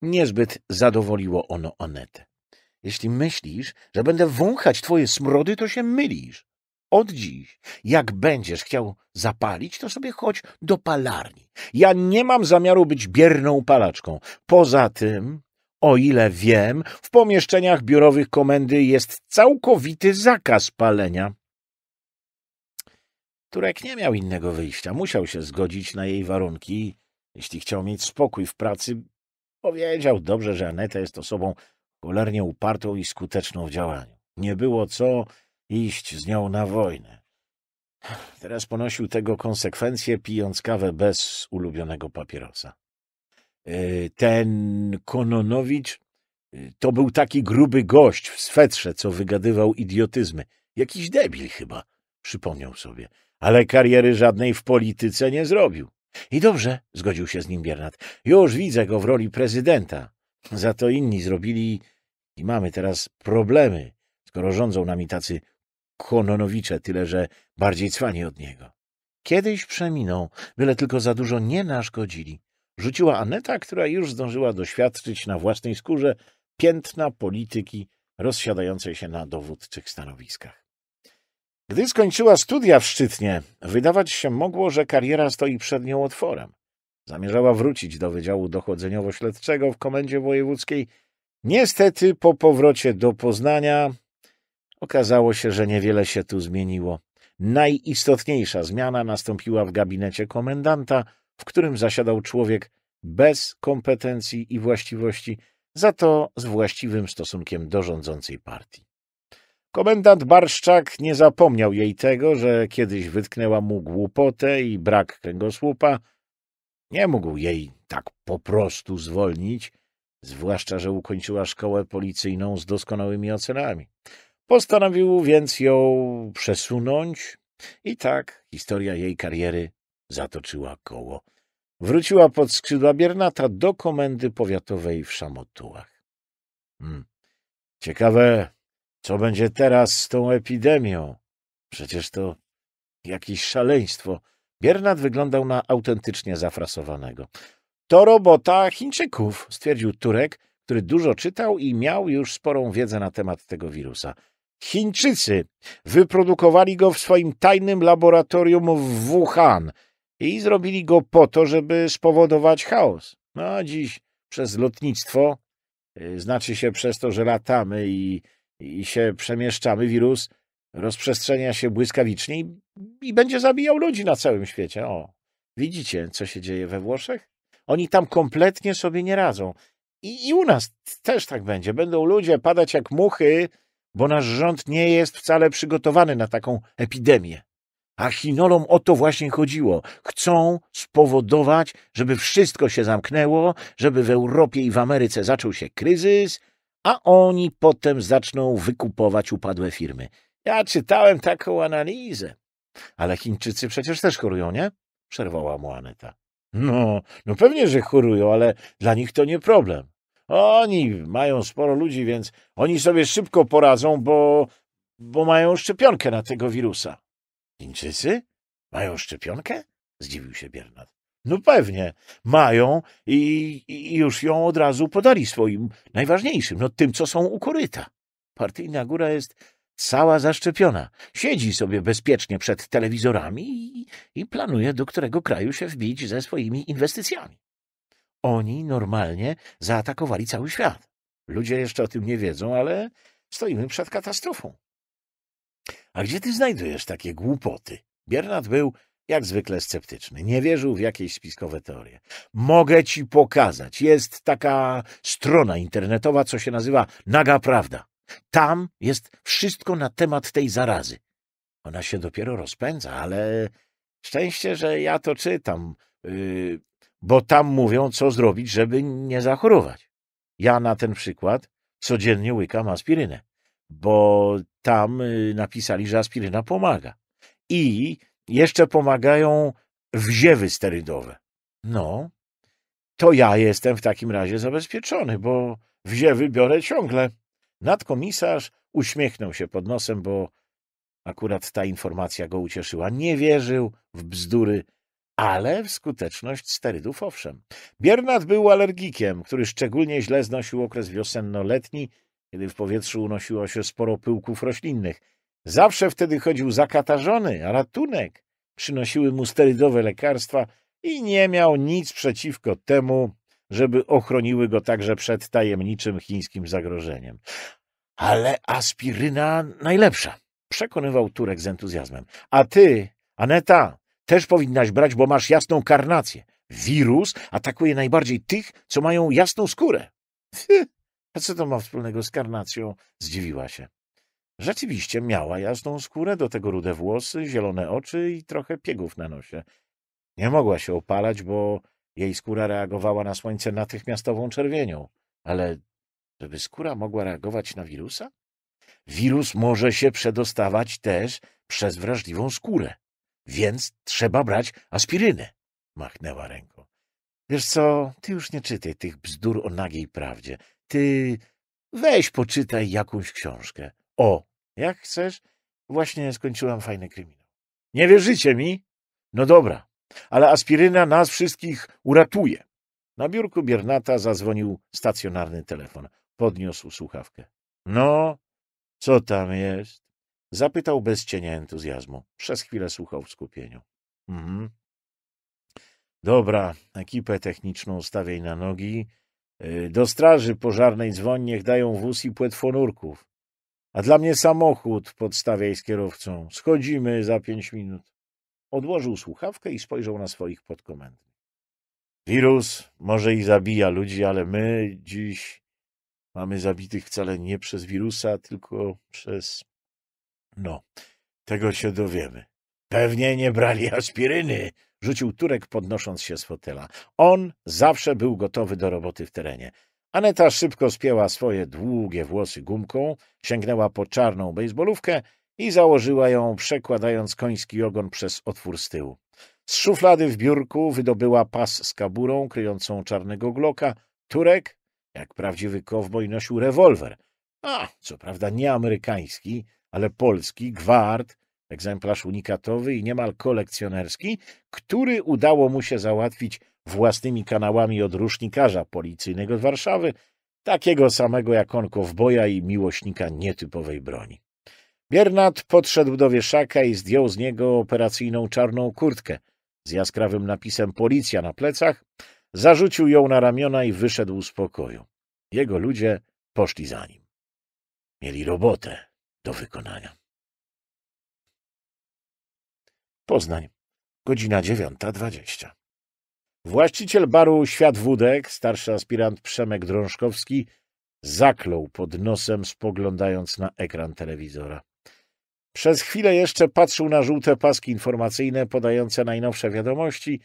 niezbyt zadowoliło ono Onetę. Jeśli myślisz, że będę wąchać twoje smrody, to się mylisz. Od dziś, jak będziesz chciał zapalić, to sobie chodź do palarni. Ja nie mam zamiaru być bierną palaczką. Poza tym, o ile wiem, w pomieszczeniach biurowych komendy jest całkowity zakaz palenia. Turek nie miał innego wyjścia. Musiał się zgodzić na jej warunki. Jeśli chciał mieć spokój w pracy, powiedział dobrze, że Aneta jest osobą cholernie upartą i skuteczną w działaniu. Nie było co iść z nią na wojnę. Teraz ponosił tego konsekwencje, pijąc kawę bez ulubionego papierosa. E, ten Kononowicz e, to był taki gruby gość w swetrze, co wygadywał idiotyzmy. Jakiś debil chyba, przypomniał sobie. Ale kariery żadnej w polityce nie zrobił. I dobrze, zgodził się z nim Biernat. Już widzę go w roli prezydenta. Za to inni zrobili i mamy teraz problemy, skoro rządzą nami tacy Kononowicze, tyle że bardziej cwani od niego. Kiedyś przeminą, byle tylko za dużo nie naszkodzili. Rzuciła Aneta, która już zdążyła doświadczyć na własnej skórze piętna polityki rozsiadającej się na dowódczych stanowiskach. Gdy skończyła studia w Szczytnie, wydawać się mogło, że kariera stoi przed nią otworem. Zamierzała wrócić do Wydziału Dochodzeniowo-Śledczego w Komendzie Wojewódzkiej. Niestety po powrocie do Poznania okazało się, że niewiele się tu zmieniło. Najistotniejsza zmiana nastąpiła w gabinecie komendanta, w którym zasiadał człowiek bez kompetencji i właściwości, za to z właściwym stosunkiem do rządzącej partii. Komendant Barszczak nie zapomniał jej tego, że kiedyś wytknęła mu głupotę i brak kręgosłupa. Nie mógł jej tak po prostu zwolnić, zwłaszcza, że ukończyła szkołę policyjną z doskonałymi ocenami. Postanowił więc ją przesunąć i tak historia jej kariery zatoczyła koło. Wróciła pod skrzydła Biernata do komendy powiatowej w Szamotułach. Hmm. Ciekawe, co będzie teraz z tą epidemią? Przecież to jakieś szaleństwo. Biernat wyglądał na autentycznie zafrasowanego. To robota Chińczyków, stwierdził Turek, który dużo czytał i miał już sporą wiedzę na temat tego wirusa. Chińczycy wyprodukowali go w swoim tajnym laboratorium w Wuhan i zrobili go po to, żeby spowodować chaos. No a dziś przez lotnictwo, y, znaczy się przez to, że latamy i, i się przemieszczamy, wirus rozprzestrzenia się błyskawicznie i, i będzie zabijał ludzi na całym świecie. O, widzicie, co się dzieje we Włoszech? Oni tam kompletnie sobie nie radzą. I, I u nas też tak będzie. Będą ludzie padać jak muchy, bo nasz rząd nie jest wcale przygotowany na taką epidemię. A Chinolom o to właśnie chodziło. Chcą spowodować, żeby wszystko się zamknęło, żeby w Europie i w Ameryce zaczął się kryzys, a oni potem zaczną wykupować upadłe firmy. Ja czytałem taką analizę. Ale Chińczycy przecież też chorują, nie? przerwała mu Aneta. No, no pewnie, że chorują, ale dla nich to nie problem. Oni mają sporo ludzi, więc oni sobie szybko poradzą, bo, bo mają szczepionkę na tego wirusa. Chińczycy? Mają szczepionkę? Zdziwił się Biernat. No pewnie, mają i, i już ją od razu podali swoim najważniejszym, no tym, co są u koryta. Partyjna góra jest cała zaszczepiona. Siedzi sobie bezpiecznie przed telewizorami i, i planuje, do którego kraju się wbić ze swoimi inwestycjami. Oni normalnie zaatakowali cały świat. Ludzie jeszcze o tym nie wiedzą, ale stoimy przed katastrofą. A gdzie ty znajdujesz takie głupoty? Biernat był jak zwykle sceptyczny. Nie wierzył w jakieś spiskowe teorie. Mogę ci pokazać. Jest taka strona internetowa, co się nazywa Naga Prawda. Tam jest wszystko na temat tej zarazy. Ona się dopiero rozpędza, ale szczęście, że ja to czytam, yy, bo tam mówią, co zrobić, żeby nie zachorować. Ja na ten przykład codziennie łykam aspirynę, bo tam yy, napisali, że aspiryna pomaga. I jeszcze pomagają wziewy sterydowe. No, to ja jestem w takim razie zabezpieczony, bo wziewy biorę ciągle. Nadkomisarz uśmiechnął się pod nosem, bo akurat ta informacja go ucieszyła. Nie wierzył w bzdury, ale w skuteczność sterydów owszem. Biernat był alergikiem, który szczególnie źle znosił okres wiosenno-letni, kiedy w powietrzu unosiło się sporo pyłków roślinnych. Zawsze wtedy chodził zakatarzony, a ratunek przynosiły mu sterydowe lekarstwa i nie miał nic przeciwko temu, żeby ochroniły go także przed tajemniczym chińskim zagrożeniem. Ale aspiryna najlepsza, przekonywał Turek z entuzjazmem. A ty, Aneta, też powinnaś brać, bo masz jasną karnację. Wirus atakuje najbardziej tych, co mają jasną skórę. A co to ma wspólnego z karnacją? Zdziwiła się. Rzeczywiście miała jasną skórę, do tego rude włosy, zielone oczy i trochę piegów na nosie. Nie mogła się opalać, bo jej skóra reagowała na słońce natychmiastową czerwienią. Ale żeby skóra mogła reagować na wirusa? Wirus może się przedostawać też przez wrażliwą skórę, więc trzeba brać aspirynę. Machnęła ręką. Wiesz co, ty już nie czytaj tych bzdur o nagiej prawdzie. Ty weź poczytaj jakąś książkę. O, jak chcesz, właśnie skończyłam fajny kryminał. Nie wierzycie mi? No dobra, ale aspiryna nas wszystkich uratuje. Na biurku Biernata zadzwonił stacjonarny telefon. Podniósł słuchawkę. No, co tam jest? Zapytał bez cienia entuzjazmu. Przez chwilę słuchał w skupieniu. Mhm. Dobra, ekipę techniczną stawiaj na nogi. Y, do straży pożarnej dzwoń, niech dają wóz i płetwonurków. A dla mnie samochód podstawiaj z kierowcą. Schodzimy za pięć minut. Odłożył słuchawkę i spojrzał na swoich podkomendnych. Wirus może i zabija ludzi, ale my dziś mamy zabitych wcale nie przez wirusa, tylko przez... No, tego się dowiemy. Pewnie nie brali aspiryny, rzucił Turek, podnosząc się z fotela. On zawsze był gotowy do roboty w terenie. Aneta szybko spięła swoje długie włosy gumką, sięgnęła po czarną bejsbolówkę i założyła ją, przekładając koński ogon przez otwór z tyłu. Z szuflady w biurku wydobyła pas z kaburą kryjącą czarnego gloka. Turek, jak prawdziwy kowboj, nosił rewolwer. A, co prawda nie amerykański, ale polski, gwart, egzemplarz unikatowy i niemal kolekcjonerski, który udało mu się załatwić własnymi kanałami od rusznikarza policyjnego z Warszawy, takiego samego jak on kowboja i miłośnika nietypowej broni. Biernat podszedł do wieszaka i zdjął z niego operacyjną czarną kurtkę z jaskrawym napisem policja na plecach, zarzucił ją na ramiona i wyszedł z pokoju. Jego ludzie poszli za nim. Mieli robotę do wykonania. Poznań, godzina dziewiąta dwadzieścia. Właściciel baru Świat Wódek, starszy aspirant Przemek Drążkowski, zaklął pod nosem, spoglądając na ekran telewizora. Przez chwilę jeszcze patrzył na żółte paski informacyjne podające najnowsze wiadomości,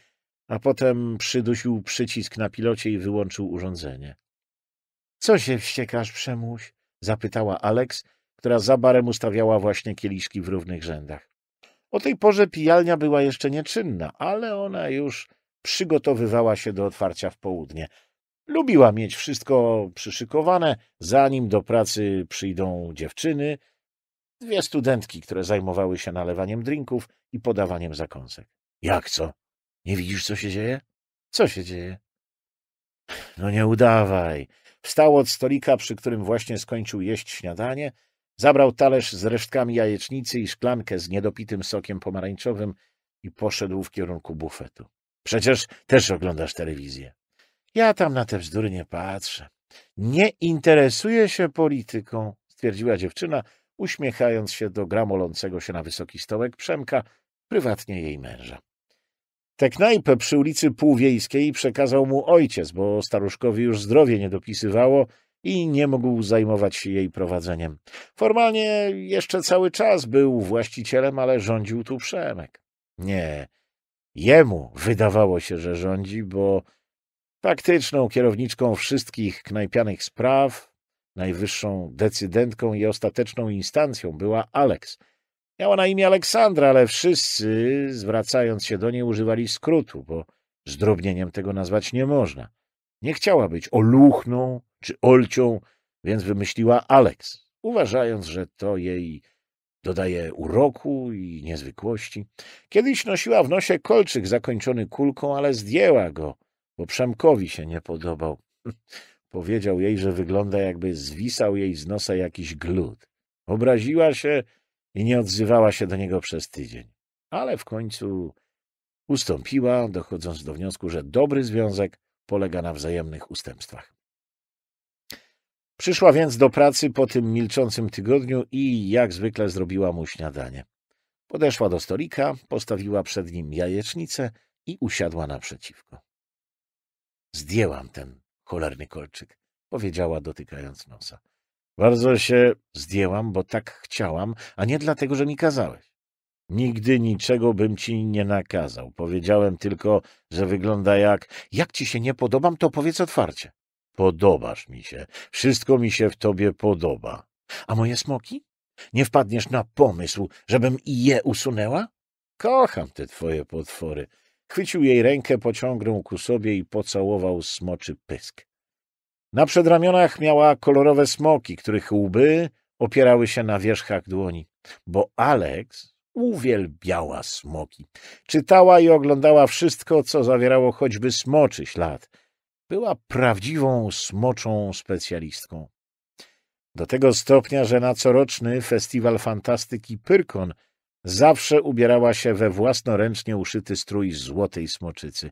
a potem przydusił przycisk na pilocie i wyłączył urządzenie. — Co się wściekasz, Przemuś? — zapytała Alex, która za barem ustawiała właśnie kieliszki w równych rzędach. O tej porze pijalnia była jeszcze nieczynna, ale ona już przygotowywała się do otwarcia w południe. Lubiła mieć wszystko przyszykowane, zanim do pracy przyjdą dziewczyny, dwie studentki, które zajmowały się nalewaniem drinków i podawaniem zakąsek. Jak co? Nie widzisz, co się dzieje? Co się dzieje? No nie udawaj. Wstał od stolika, przy którym właśnie skończył jeść śniadanie, zabrał talerz z resztkami jajecznicy i szklankę z niedopitym sokiem pomarańczowym i poszedł w kierunku bufetu. Przecież też oglądasz telewizję. Ja tam na te bzdury nie patrzę. Nie interesuję się polityką, stwierdziła dziewczyna, uśmiechając się do gramolącego się na wysoki stołek Przemka, prywatnie jej męża. Tę knajpę przy ulicy Półwiejskiej przekazał mu ojciec, bo staruszkowi już zdrowie nie dopisywało i nie mógł zajmować się jej prowadzeniem. Formalnie jeszcze cały czas był właścicielem, ale rządził tu Przemek. Nie, jemu wydawało się, że rządzi, bo faktyczną kierowniczką wszystkich knajpianych spraw, najwyższą decydentką i ostateczną instancją była Alex – Miała na imię Aleksandra, ale wszyscy, zwracając się do niej, używali skrótu, bo zdrobnieniem tego nazwać nie można. Nie chciała być Oluchną czy Olcią, więc wymyśliła Alex, uważając, że to jej dodaje uroku i niezwykłości. Kiedyś nosiła w nosie kolczyk zakończony kulką, ale zdjęła go, bo Przemkowi się nie podobał. Powiedział jej, że wygląda jakby zwisał jej z nosa jakiś glut. Obraziła się i nie odzywała się do niego przez tydzień. Ale w końcu ustąpiła, dochodząc do wniosku, że dobry związek polega na wzajemnych ustępstwach. Przyszła więc do pracy po tym milczącym tygodniu i jak zwykle zrobiła mu śniadanie. Podeszła do stolika, postawiła przed nim jajecznicę i usiadła naprzeciwko. Zdjęłam ten cholerny kolczyk, powiedziała dotykając nosa. Bardzo się zdjęłam, bo tak chciałam, a nie dlatego, że mi kazałeś. Nigdy niczego bym ci nie nakazał. Powiedziałem tylko, że wygląda jak... Jak ci się nie podobam, to powiedz otwarcie. Podobasz mi się. Wszystko mi się w tobie podoba. A moje smoki? Nie wpadniesz na pomysł, żebym i je usunęła? Kocham te twoje potwory. Chwycił jej rękę, pociągnął ku sobie i pocałował smoczy pysk. Na przedramionach miała kolorowe smoki, których łby opierały się na wierzchach dłoni, bo Alex uwielbiała smoki. Czytała i oglądała wszystko, co zawierało choćby smoczy ślad. Była prawdziwą smoczą specjalistką. Do tego stopnia, że na coroczny festiwal fantastyki Pyrkon zawsze ubierała się we własnoręcznie uszyty strój złotej smoczycy.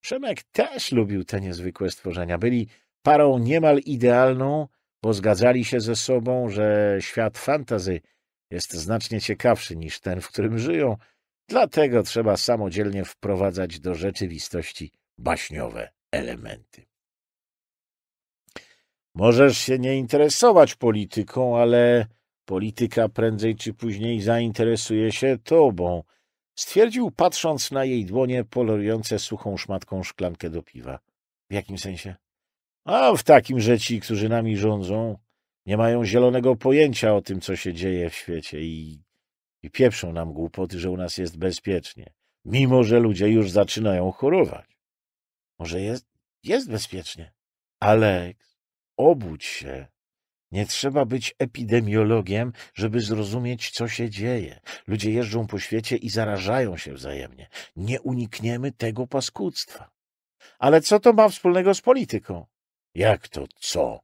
Przemek też lubił te niezwykłe stworzenia. Byli parą niemal idealną, bo zgadzali się ze sobą, że świat fantazy jest znacznie ciekawszy niż ten, w którym żyją, dlatego trzeba samodzielnie wprowadzać do rzeczywistości baśniowe elementy. Możesz się nie interesować polityką, ale polityka prędzej czy później zainteresuje się tobą, stwierdził, patrząc na jej dłonie polorujące suchą szmatką szklankę do piwa. W jakim sensie? A w takim, że ci, którzy nami rządzą, nie mają zielonego pojęcia o tym, co się dzieje w świecie i, i pieprzą nam głupoty, że u nas jest bezpiecznie, mimo że ludzie już zaczynają chorować. Może jest, jest bezpiecznie. Alex, obudź się. Nie trzeba być epidemiologiem, żeby zrozumieć, co się dzieje. Ludzie jeżdżą po świecie i zarażają się wzajemnie. Nie unikniemy tego paskudztwa. Ale co to ma wspólnego z polityką? Jak to co?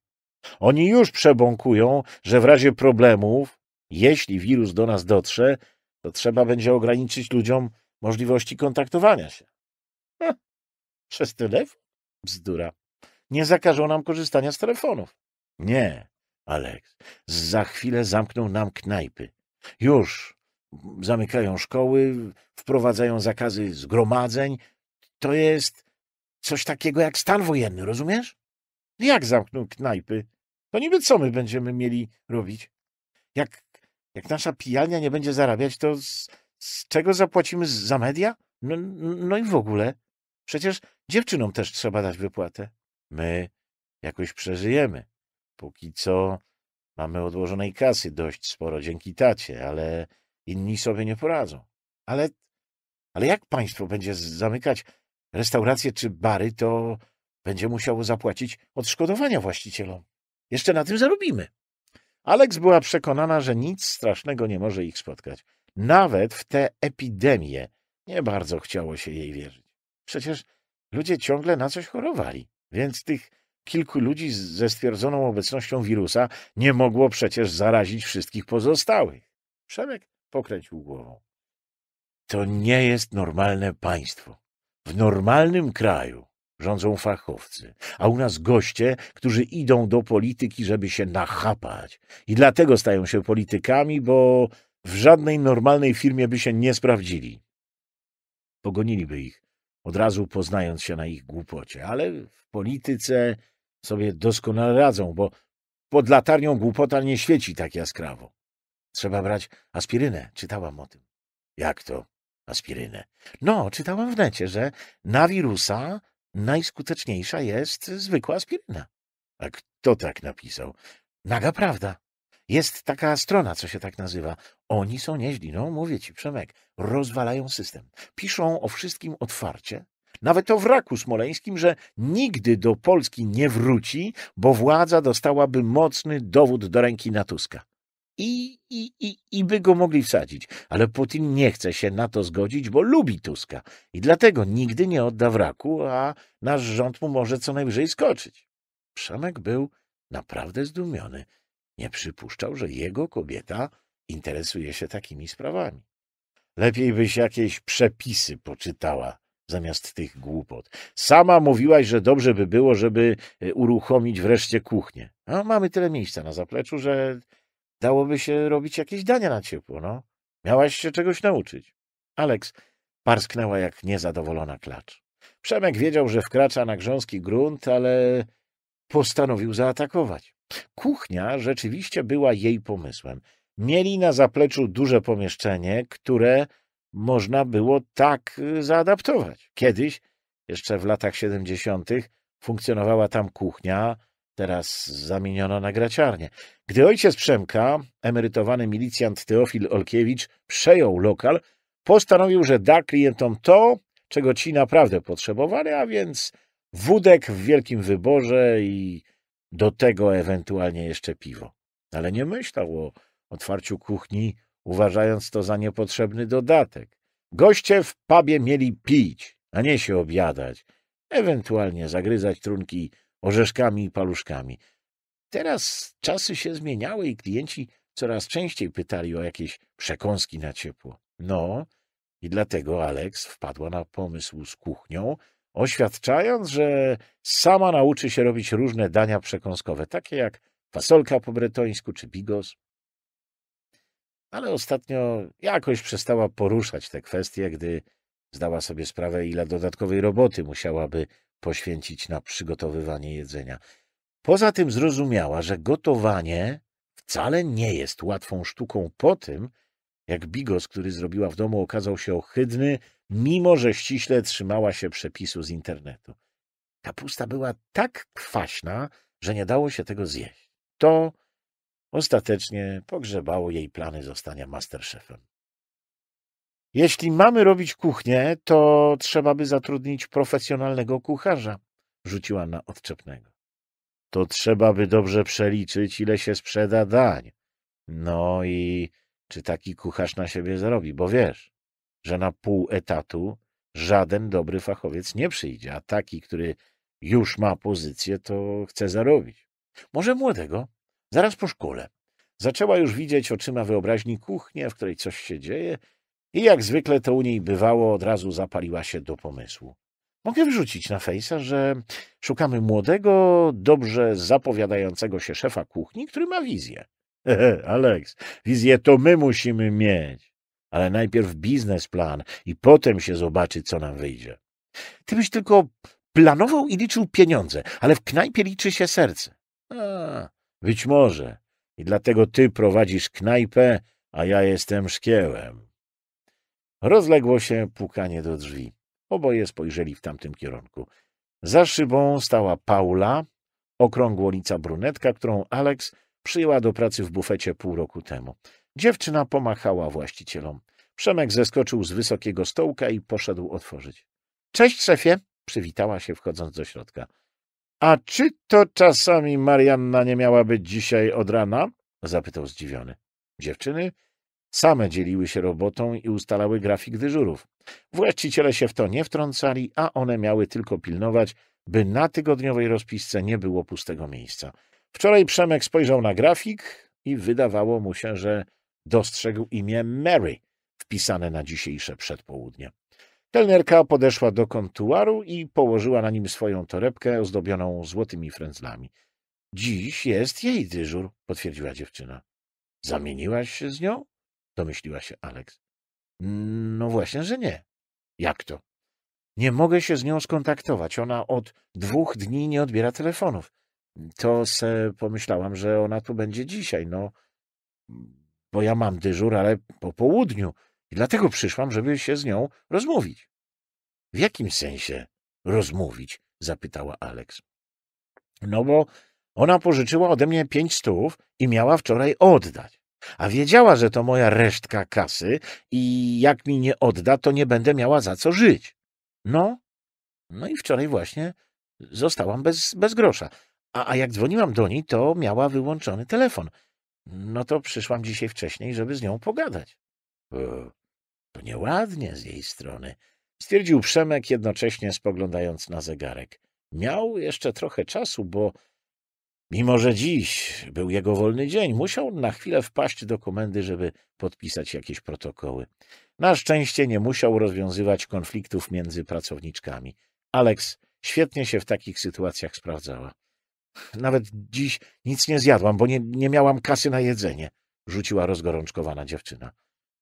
Oni już przebąkują, że w razie problemów, jeśli wirus do nas dotrze, to trzeba będzie ograniczyć ludziom możliwości kontaktowania się. Ha, przez telefon? Bzdura. Nie zakażą nam korzystania z telefonów. Nie, Aleks. Za chwilę zamkną nam knajpy. Już zamykają szkoły, wprowadzają zakazy zgromadzeń. To jest coś takiego jak stan wojenny, rozumiesz? Jak zamkną knajpy? To niby co my będziemy mieli robić? Jak, jak nasza pijalnia nie będzie zarabiać, to z, z czego zapłacimy za media? No, no i w ogóle. Przecież dziewczynom też trzeba dać wypłatę. My jakoś przeżyjemy. Póki co mamy odłożonej kasy dość sporo dzięki tacie, ale inni sobie nie poradzą. Ale, ale jak państwo będzie zamykać restauracje czy bary, to będzie musiało zapłacić odszkodowania właścicielom. Jeszcze na tym zarobimy. Alex była przekonana, że nic strasznego nie może ich spotkać. Nawet w tę epidemię nie bardzo chciało się jej wierzyć. Przecież ludzie ciągle na coś chorowali, więc tych kilku ludzi ze stwierdzoną obecnością wirusa nie mogło przecież zarazić wszystkich pozostałych. Przemek pokręcił głową. To nie jest normalne państwo. W normalnym kraju rządzą fachowcy, a u nas goście, którzy idą do polityki, żeby się nachapać. I dlatego stają się politykami, bo w żadnej normalnej firmie by się nie sprawdzili. Pogoniliby ich, od razu poznając się na ich głupocie, ale w polityce sobie doskonale radzą, bo pod latarnią głupota nie świeci tak jaskrawo. Trzeba brać aspirynę, czytałam o tym. Jak to aspirynę? No, czytałam w necie, że na wirusa najskuteczniejsza jest zwykła aspiryna. A kto tak napisał? Naga prawda. Jest taka strona, co się tak nazywa. Oni są nieźli, no mówię ci, Przemek. Rozwalają system. Piszą o wszystkim otwarcie. Nawet o wraku smoleńskim, że nigdy do Polski nie wróci, bo władza dostałaby mocny dowód do ręki na Tuska. I, i, i, I by go mogli wsadzić. Ale Putin nie chce się na to zgodzić, bo lubi Tuska. I dlatego nigdy nie odda wraku, a nasz rząd mu może co najwyżej skoczyć. Przemek był naprawdę zdumiony. Nie przypuszczał, że jego kobieta interesuje się takimi sprawami. Lepiej byś jakieś przepisy poczytała zamiast tych głupot. Sama mówiłaś, że dobrze by było, żeby e, uruchomić wreszcie kuchnię. A mamy tyle miejsca na zapleczu, że dałoby się robić jakieś dania na ciepło, no. Miałaś się czegoś nauczyć. Alex parsknęła jak niezadowolona klacz. Przemek wiedział, że wkracza na grząski grunt, ale postanowił zaatakować. Kuchnia rzeczywiście była jej pomysłem. Mieli na zapleczu duże pomieszczenie, które można było tak y, zaadaptować. Kiedyś, jeszcze w latach 70., funkcjonowała tam kuchnia, teraz zamieniono na graciarnię. Gdy ojciec Przemka, emerytowany milicjant Teofil Olkiewicz, przejął lokal, postanowił, że da klientom to, czego ci naprawdę potrzebowali, a więc wódek w wielkim wyborze i do tego ewentualnie jeszcze piwo. Ale nie myślał o otwarciu kuchni, uważając to za niepotrzebny dodatek. Goście w pubie mieli pić, a nie się obiadać, ewentualnie zagryzać trunki orzeszkami i paluszkami. Teraz czasy się zmieniały i klienci coraz częściej pytali o jakieś przekąski na ciepło. No, i dlatego Alex wpadła na pomysł z kuchnią, oświadczając, że sama nauczy się robić różne dania przekąskowe, takie jak fasolka po bretońsku czy bigos. Ale ostatnio jakoś przestała poruszać te kwestie, gdy zdała sobie sprawę, ile dodatkowej roboty musiałaby poświęcić na przygotowywanie jedzenia. Poza tym zrozumiała, że gotowanie wcale nie jest łatwą sztuką po tym, jak bigos, który zrobiła w domu, okazał się ohydny, mimo że ściśle trzymała się przepisu z internetu. Kapusta była tak kwaśna, że nie dało się tego zjeść. To ostatecznie pogrzebało jej plany zostania masterchefem. Jeśli mamy robić kuchnię, to trzeba by zatrudnić profesjonalnego kucharza, rzuciła na odczepnego. To trzeba by dobrze przeliczyć, ile się sprzeda dań. No i czy taki kucharz na siebie zarobi, bo wiesz, że na pół etatu żaden dobry fachowiec nie przyjdzie, a taki, który już ma pozycję, to chce zarobić. Może młodego, zaraz po szkole. Zaczęła już widzieć oczyma wyobraźni kuchnię, w której coś się dzieje i jak zwykle to u niej bywało, od razu zapaliła się do pomysłu. Mogę wrzucić na fejsa, że szukamy młodego, dobrze zapowiadającego się szefa kuchni, który ma wizję. Alex, wizję to my musimy mieć. Ale najpierw biznesplan i potem się zobaczy, co nam wyjdzie. Ty byś tylko planował i liczył pieniądze, ale w knajpie liczy się serce. A, być może. I dlatego ty prowadzisz knajpę, a ja jestem szkiełem. Rozległo się pukanie do drzwi. Oboje spojrzeli w tamtym kierunku. Za szybą stała Paula, okrągłolica brunetka, którą Alex przyjęła do pracy w bufecie pół roku temu. Dziewczyna pomachała właścicielom. Przemek zeskoczył z wysokiego stołka i poszedł otworzyć. — Cześć, szefie! — przywitała się, wchodząc do środka. — A czy to czasami Marianna nie miała być dzisiaj od rana? — zapytał zdziwiony. Dziewczyny same dzieliły się robotą i ustalały grafik dyżurów. Właściciele się w to nie wtrącali, a one miały tylko pilnować, by na tygodniowej rozpisce nie było pustego miejsca. Wczoraj Przemek spojrzał na grafik i wydawało mu się, że dostrzegł imię Mary wpisane na dzisiejsze przedpołudnie. Kelnerka podeszła do kontuaru i położyła na nim swoją torebkę ozdobioną złotymi frędzlami. — Dziś jest jej dyżur — potwierdziła dziewczyna. — Zamieniłaś się z nią? — domyśliła się Alex. — No właśnie, że nie. — Jak to? — Nie mogę się z nią skontaktować. Ona od dwóch dni nie odbiera telefonów. To se pomyślałam, że ona tu będzie dzisiaj, no, bo ja mam dyżur, ale po południu i dlatego przyszłam, żeby się z nią rozmówić. — W jakim sensie rozmówić? — zapytała Alex. — No bo ona pożyczyła ode mnie pięć stów i miała wczoraj oddać. A wiedziała, że to moja resztka kasy i jak mi nie odda, to nie będę miała za co żyć. No, no i wczoraj właśnie zostałam bez, bez grosza. A, a jak dzwoniłam do niej, to miała wyłączony telefon. No to przyszłam dzisiaj wcześniej, żeby z nią pogadać. To nieładnie z jej strony, stwierdził Przemek, jednocześnie spoglądając na zegarek. Miał jeszcze trochę czasu, bo mimo, że dziś był jego wolny dzień, musiał na chwilę wpaść do komendy, żeby podpisać jakieś protokoły. Na szczęście nie musiał rozwiązywać konfliktów między pracowniczkami. Alex świetnie się w takich sytuacjach sprawdzała. Nawet dziś nic nie zjadłam, bo nie, nie miałam kasy na jedzenie, rzuciła rozgorączkowana dziewczyna.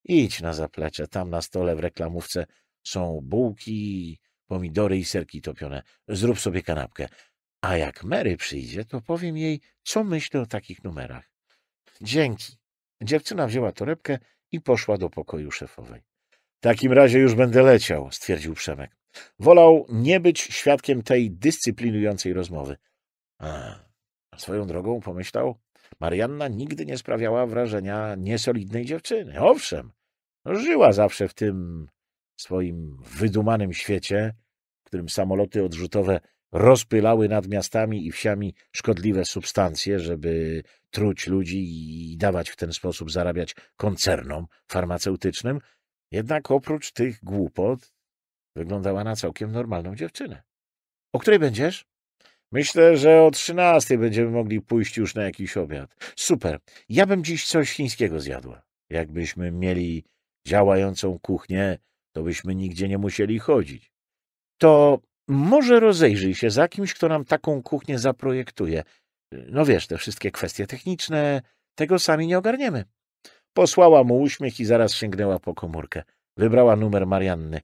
Idź na zaplecze, tam na stole w reklamówce są bułki, pomidory i serki topione. Zrób sobie kanapkę. A jak Mary przyjdzie, to powiem jej, co myślę o takich numerach. Dzięki. Dziewczyna wzięła torebkę i poszła do pokoju szefowej. W takim razie już będę leciał, stwierdził Przemek. Wolał nie być świadkiem tej dyscyplinującej rozmowy. A, swoją drogą pomyślał, Marianna nigdy nie sprawiała wrażenia niesolidnej dziewczyny. Owszem, żyła zawsze w tym swoim wydumanym świecie, w którym samoloty odrzutowe rozpylały nad miastami i wsiami szkodliwe substancje, żeby truć ludzi i dawać w ten sposób zarabiać koncernom farmaceutycznym. Jednak oprócz tych głupot wyglądała na całkiem normalną dziewczynę. — O której będziesz? Myślę, że o trzynastej będziemy mogli pójść już na jakiś obiad. Super. Ja bym dziś coś chińskiego zjadła. Jakbyśmy mieli działającą kuchnię, to byśmy nigdzie nie musieli chodzić. To może rozejrzyj się za kimś, kto nam taką kuchnię zaprojektuje. No wiesz, te wszystkie kwestie techniczne, tego sami nie ogarniemy. Posłała mu uśmiech i zaraz sięgnęła po komórkę. Wybrała numer Marianny.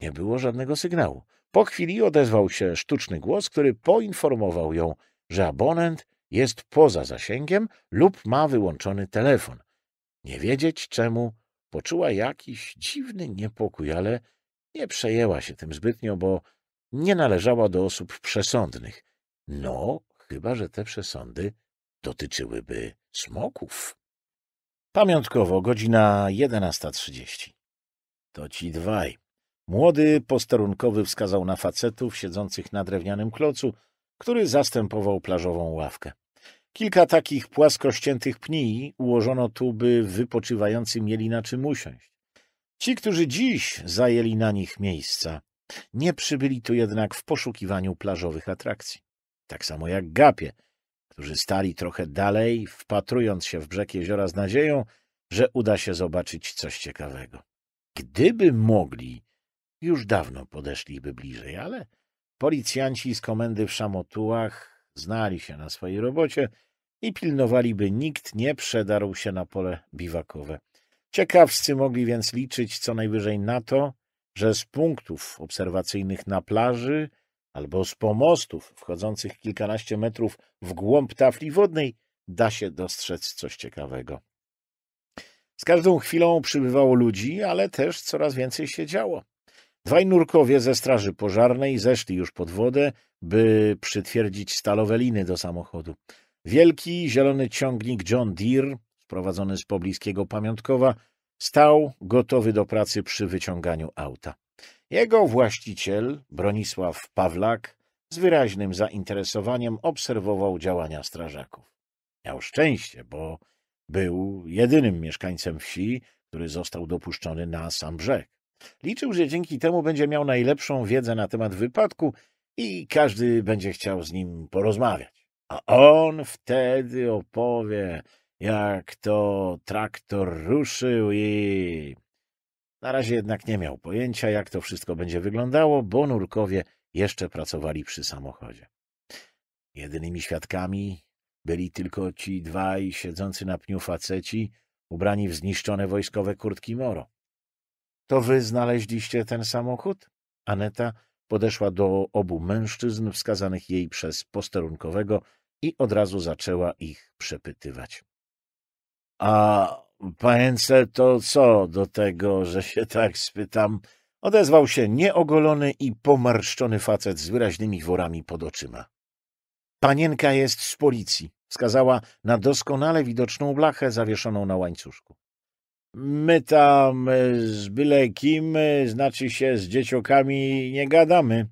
Nie było żadnego sygnału. Po chwili odezwał się sztuczny głos, który poinformował ją, że abonent jest poza zasięgiem lub ma wyłączony telefon. Nie wiedzieć czemu, poczuła jakiś dziwny niepokój, ale nie przejęła się tym zbytnio, bo nie należała do osób przesądnych. No, chyba że te przesądy dotyczyłyby smoków. Pamiątkowo, godzina 11.30. To ci dwaj. Młody posterunkowy wskazał na facetów siedzących na drewnianym klocu, który zastępował plażową ławkę. Kilka takich płaskościętych pni ułożono tu, by wypoczywający mieli na czym usiąść. Ci, którzy dziś zajęli na nich miejsca, nie przybyli tu jednak w poszukiwaniu plażowych atrakcji. Tak samo jak gapie, którzy stali trochę dalej, wpatrując się w brzeg jeziora z nadzieją, że uda się zobaczyć coś ciekawego. Gdyby mogli, już dawno podeszliby bliżej, ale policjanci z komendy w Szamotułach znali się na swojej robocie i pilnowali, by nikt nie przedarł się na pole biwakowe. Ciekawscy mogli więc liczyć co najwyżej na to, że z punktów obserwacyjnych na plaży albo z pomostów wchodzących kilkanaście metrów w głąb tafli wodnej da się dostrzec coś ciekawego. Z każdą chwilą przybywało ludzi, ale też coraz więcej się działo. Dwaj nurkowie ze straży pożarnej zeszli już pod wodę, by przytwierdzić stalowe liny do samochodu. Wielki, zielony ciągnik John Deere, sprowadzony z pobliskiego pamiątkowa, stał gotowy do pracy przy wyciąganiu auta. Jego właściciel, Bronisław Pawlak, z wyraźnym zainteresowaniem obserwował działania strażaków. Miał szczęście, bo był jedynym mieszkańcem wsi, który został dopuszczony na sam brzeg. Liczył, że dzięki temu będzie miał najlepszą wiedzę na temat wypadku i każdy będzie chciał z nim porozmawiać. A on wtedy opowie, jak to traktor ruszył i... Na razie jednak nie miał pojęcia, jak to wszystko będzie wyglądało, bo nurkowie jeszcze pracowali przy samochodzie. Jedynymi świadkami byli tylko ci dwaj siedzący na pniu faceci, ubrani w zniszczone wojskowe kurtki Moro. To wy znaleźliście ten samochód? Aneta podeszła do obu mężczyzn wskazanych jej przez posterunkowego i od razu zaczęła ich przepytywać. — A pające to co do tego, że się tak spytam? Odezwał się nieogolony i pomarszczony facet z wyraźnymi worami pod oczyma. Panienka jest z policji. Wskazała na doskonale widoczną blachę zawieszoną na łańcuszku. My tam z byle kim, znaczy się z dzieciokami, nie gadamy.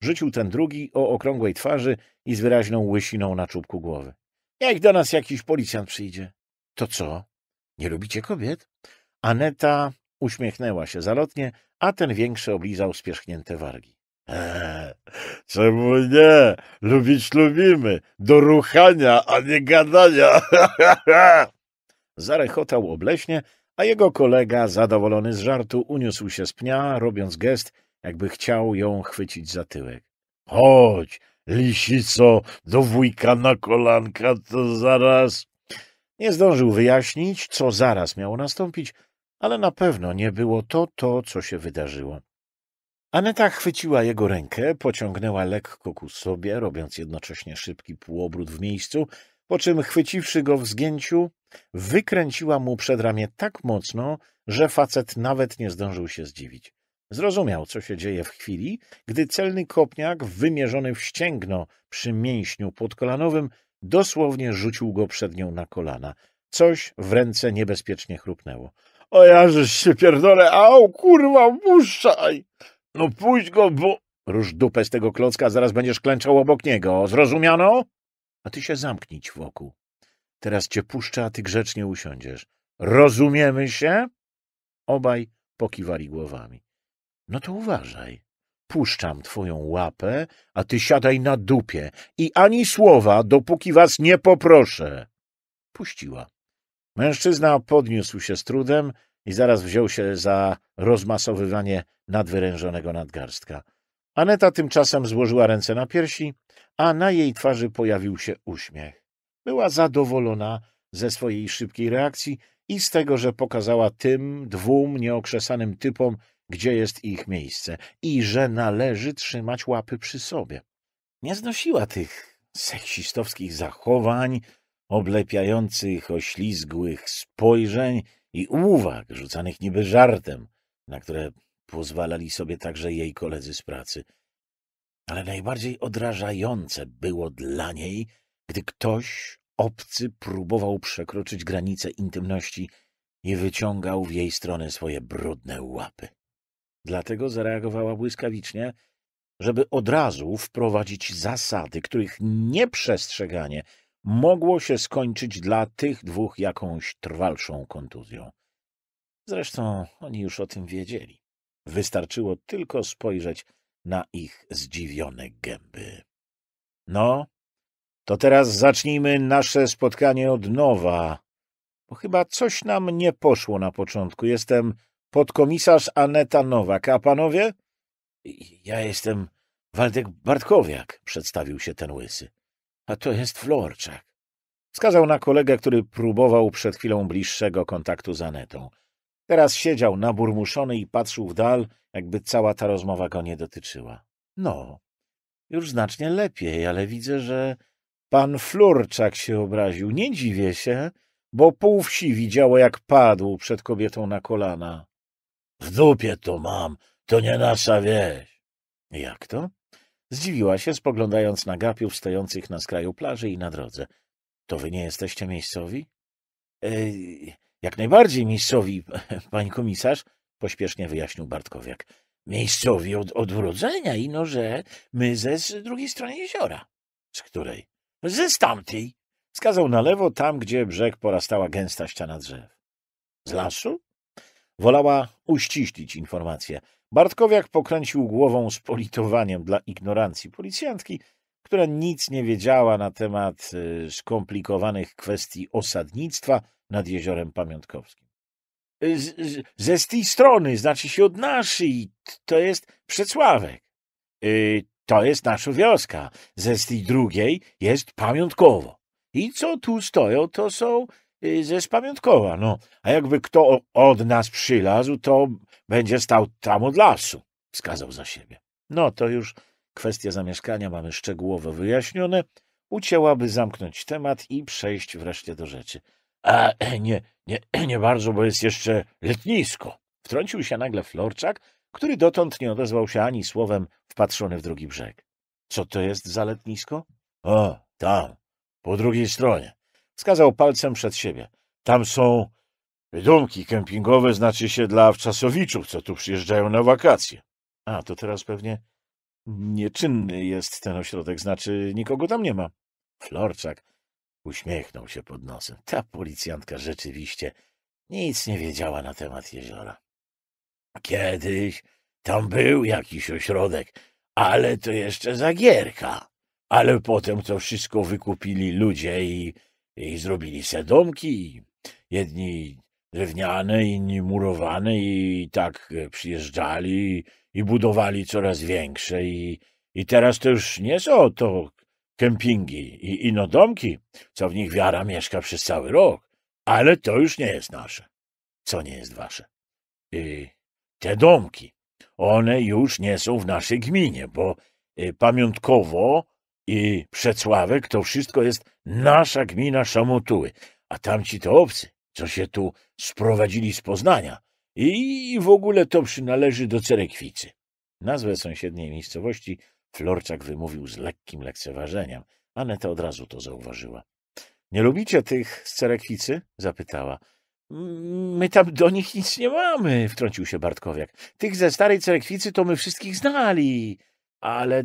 Rzucił ten drugi o okrągłej twarzy i z wyraźną łysiną na czubku głowy. Jak do nas jakiś policjant przyjdzie? To co? Nie lubicie kobiet? Aneta uśmiechnęła się zalotnie, a ten większy oblizał spierzchnięte wargi. Eee, czemu nie? Lubić lubimy. Do ruchania, a nie gadania. Zarechotał obleśnie, a jego kolega, zadowolony z żartu, uniósł się z pnia, robiąc gest, jakby chciał ją chwycić za tyłek. Chodź, lisico, do wujka na kolanka, to zaraz... Nie zdążył wyjaśnić, co zaraz miało nastąpić, ale na pewno nie było to to, co się wydarzyło. Aneta chwyciła jego rękę, pociągnęła lekko ku sobie, robiąc jednocześnie szybki półobrót w miejscu, po czym chwyciwszy go w zgięciu, wykręciła mu przedramię tak mocno, że facet nawet nie zdążył się zdziwić. Zrozumiał, co się dzieje w chwili, gdy celny kopniak, wymierzony w ścięgno przy mięśniu podkolanowym, dosłownie rzucił go przed nią na kolana. Coś w ręce niebezpiecznie chrupnęło. — O jażeś się pierdolę, au, kurwa, puszczaj! No pójdź go, bo... Rusz dupę z tego klocka, zaraz będziesz klęczał obok niego. Zrozumiano? A ty się zamknić wokół. Teraz cię puszczę, a ty grzecznie usiądziesz. Rozumiemy się? Obaj pokiwali głowami. No to uważaj. Puszczam twoją łapę, a ty siadaj na dupie i ani słowa, dopóki was nie poproszę. Puściła. Mężczyzna podniósł się z trudem i zaraz wziął się za rozmasowywanie nadwyrężonego nadgarstka. Aneta tymczasem złożyła ręce na piersi, a na jej twarzy pojawił się uśmiech. Była zadowolona ze swojej szybkiej reakcji i z tego, że pokazała tym dwóm nieokrzesanym typom, gdzie jest ich miejsce i że należy trzymać łapy przy sobie. Nie znosiła tych seksistowskich zachowań, oblepiających oślizgłych spojrzeń i uwag rzucanych niby żartem, na które pozwalali sobie także jej koledzy z pracy. Ale najbardziej odrażające było dla niej, gdy ktoś obcy próbował przekroczyć granice intymności i wyciągał w jej stronę swoje brudne łapy. Dlatego zareagowała błyskawicznie, żeby od razu wprowadzić zasady, których nieprzestrzeganie mogło się skończyć dla tych dwóch jakąś trwalszą kontuzją. Zresztą oni już o tym wiedzieli. Wystarczyło tylko spojrzeć na ich zdziwione gęby. No, to teraz zacznijmy nasze spotkanie od nowa, bo chyba coś nam nie poszło na początku. Jestem podkomisarz Aneta Nowak, a panowie? Ja jestem Waldek Bartkowiak, przedstawił się ten łysy. A to jest Florczak. Wskazał na kolegę, który próbował przed chwilą bliższego kontaktu z Anetą. Teraz siedział naburmuszony i patrzył w dal, jakby cała ta rozmowa go nie dotyczyła. No, już znacznie lepiej, ale widzę, że pan Flurczak się obraził. Nie dziwię się, bo pół wsi widziało, jak padł przed kobietą na kolana. W dupie to mam, to nie nasza wieś. Jak to? Zdziwiła się, spoglądając na gapiów stojących na skraju plaży i na drodze. To wy nie jesteście miejscowi? jak najbardziej miejscowi, pani komisarz, pośpiesznie wyjaśnił Bartkowiak. Miejscowi od, od urodzenia, ino że my ze z drugiej strony jeziora. Z której? Ze stamtej. Wskazał na lewo, tam, gdzie brzeg porastała gęsta ściana drzew. Z lasu? Wolała uściślić informację. Bartkowiak pokręcił głową z politowaniem dla ignorancji policjantki, która nic nie wiedziała na temat y, skomplikowanych kwestii osadnictwa nad jeziorem pamiątkowskim. Y, z, z, ze z tej strony, znaczy się od naszej, to jest Przecławek. To jest nasza wioska. Ze z tej drugiej jest pamiątkowo. I co tu stoją, to są y, ze z pamiątkowa. No, a jakby kto od nas przylazł, to będzie stał tam od lasu, wskazał za siebie. No, to już kwestia zamieszkania mamy szczegółowo wyjaśnione. Ucięłaby zamknąć temat i przejść wreszcie do rzeczy. A nie, nie, nie bardzo, bo jest jeszcze letnisko. Wtrącił się nagle Florczak, który dotąd nie odezwał się ani słowem wpatrzony w drugi brzeg. Co to jest za letnisko? O, tam, po drugiej stronie. Wskazał palcem przed siebie. Tam są domki kempingowe, znaczy się dla wczasowiczów, co tu przyjeżdżają na wakacje. A, to teraz pewnie nieczynny jest ten ośrodek, znaczy nikogo tam nie ma. Florczak uśmiechnął się pod nosem. Ta policjantka rzeczywiście nic nie wiedziała na temat jeziora. Kiedyś tam był jakiś ośrodek, ale to jeszcze Zagierka. Ale potem to wszystko wykupili ludzie i, i zrobili se domki. Jedni drewniane, inni murowane i tak przyjeżdżali i budowali coraz większe i, i teraz to już nie są to kempingi i inodomki, co w nich wiara mieszka przez cały rok, ale to już nie jest nasze. Co nie jest wasze? I te domki, one już nie są w naszej gminie, bo y, pamiątkowo i Przecławek to wszystko jest nasza gmina Szamotuły, a tamci to obcy, co się tu sprowadzili z Poznania i w ogóle to przynależy do Cerekwicy. Nazwę sąsiedniej miejscowości Florczak wymówił z lekkim lekceważeniem. Aneta od razu to zauważyła. — Nie lubicie tych z Cerekwicy? — zapytała. — My tam do nich nic nie mamy — wtrącił się Bartkowiak. — Tych ze starej Cerekwicy to my wszystkich znali. Ale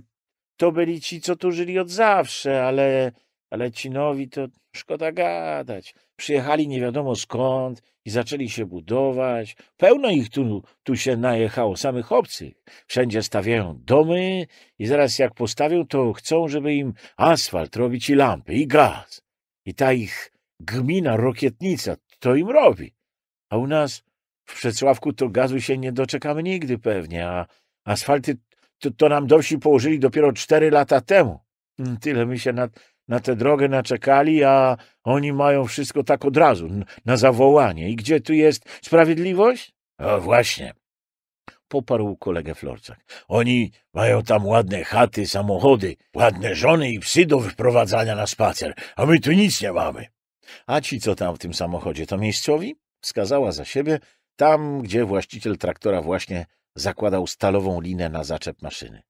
to byli ci, co tu żyli od zawsze, ale, ale ci nowi to szkoda gadać. Przyjechali nie wiadomo skąd i zaczęli się budować. Pełno ich tu, tu się najechało, samych obcych. Wszędzie stawiają domy i zaraz jak postawią, to chcą, żeby im asfalt robić i lampy, i gaz. I ta ich gmina, rokietnica, to im robi. A u nas w Przecławku to gazu się nie doczekamy nigdy pewnie, a asfalty to, to nam dosi położyli dopiero cztery lata temu. Tyle my się na, na tę drogę naczekali, a oni mają wszystko tak od razu, na zawołanie. I gdzie tu jest sprawiedliwość? O, właśnie. Poparł kolegę Florczak. Oni mają tam ładne chaty, samochody, ładne żony i psy do wyprowadzania na spacer, a my tu nic nie mamy. A ci, co tam w tym samochodzie, to miejscowi? Wskazała za siebie, tam, gdzie właściciel traktora właśnie zakładał stalową linę na zaczep maszyny.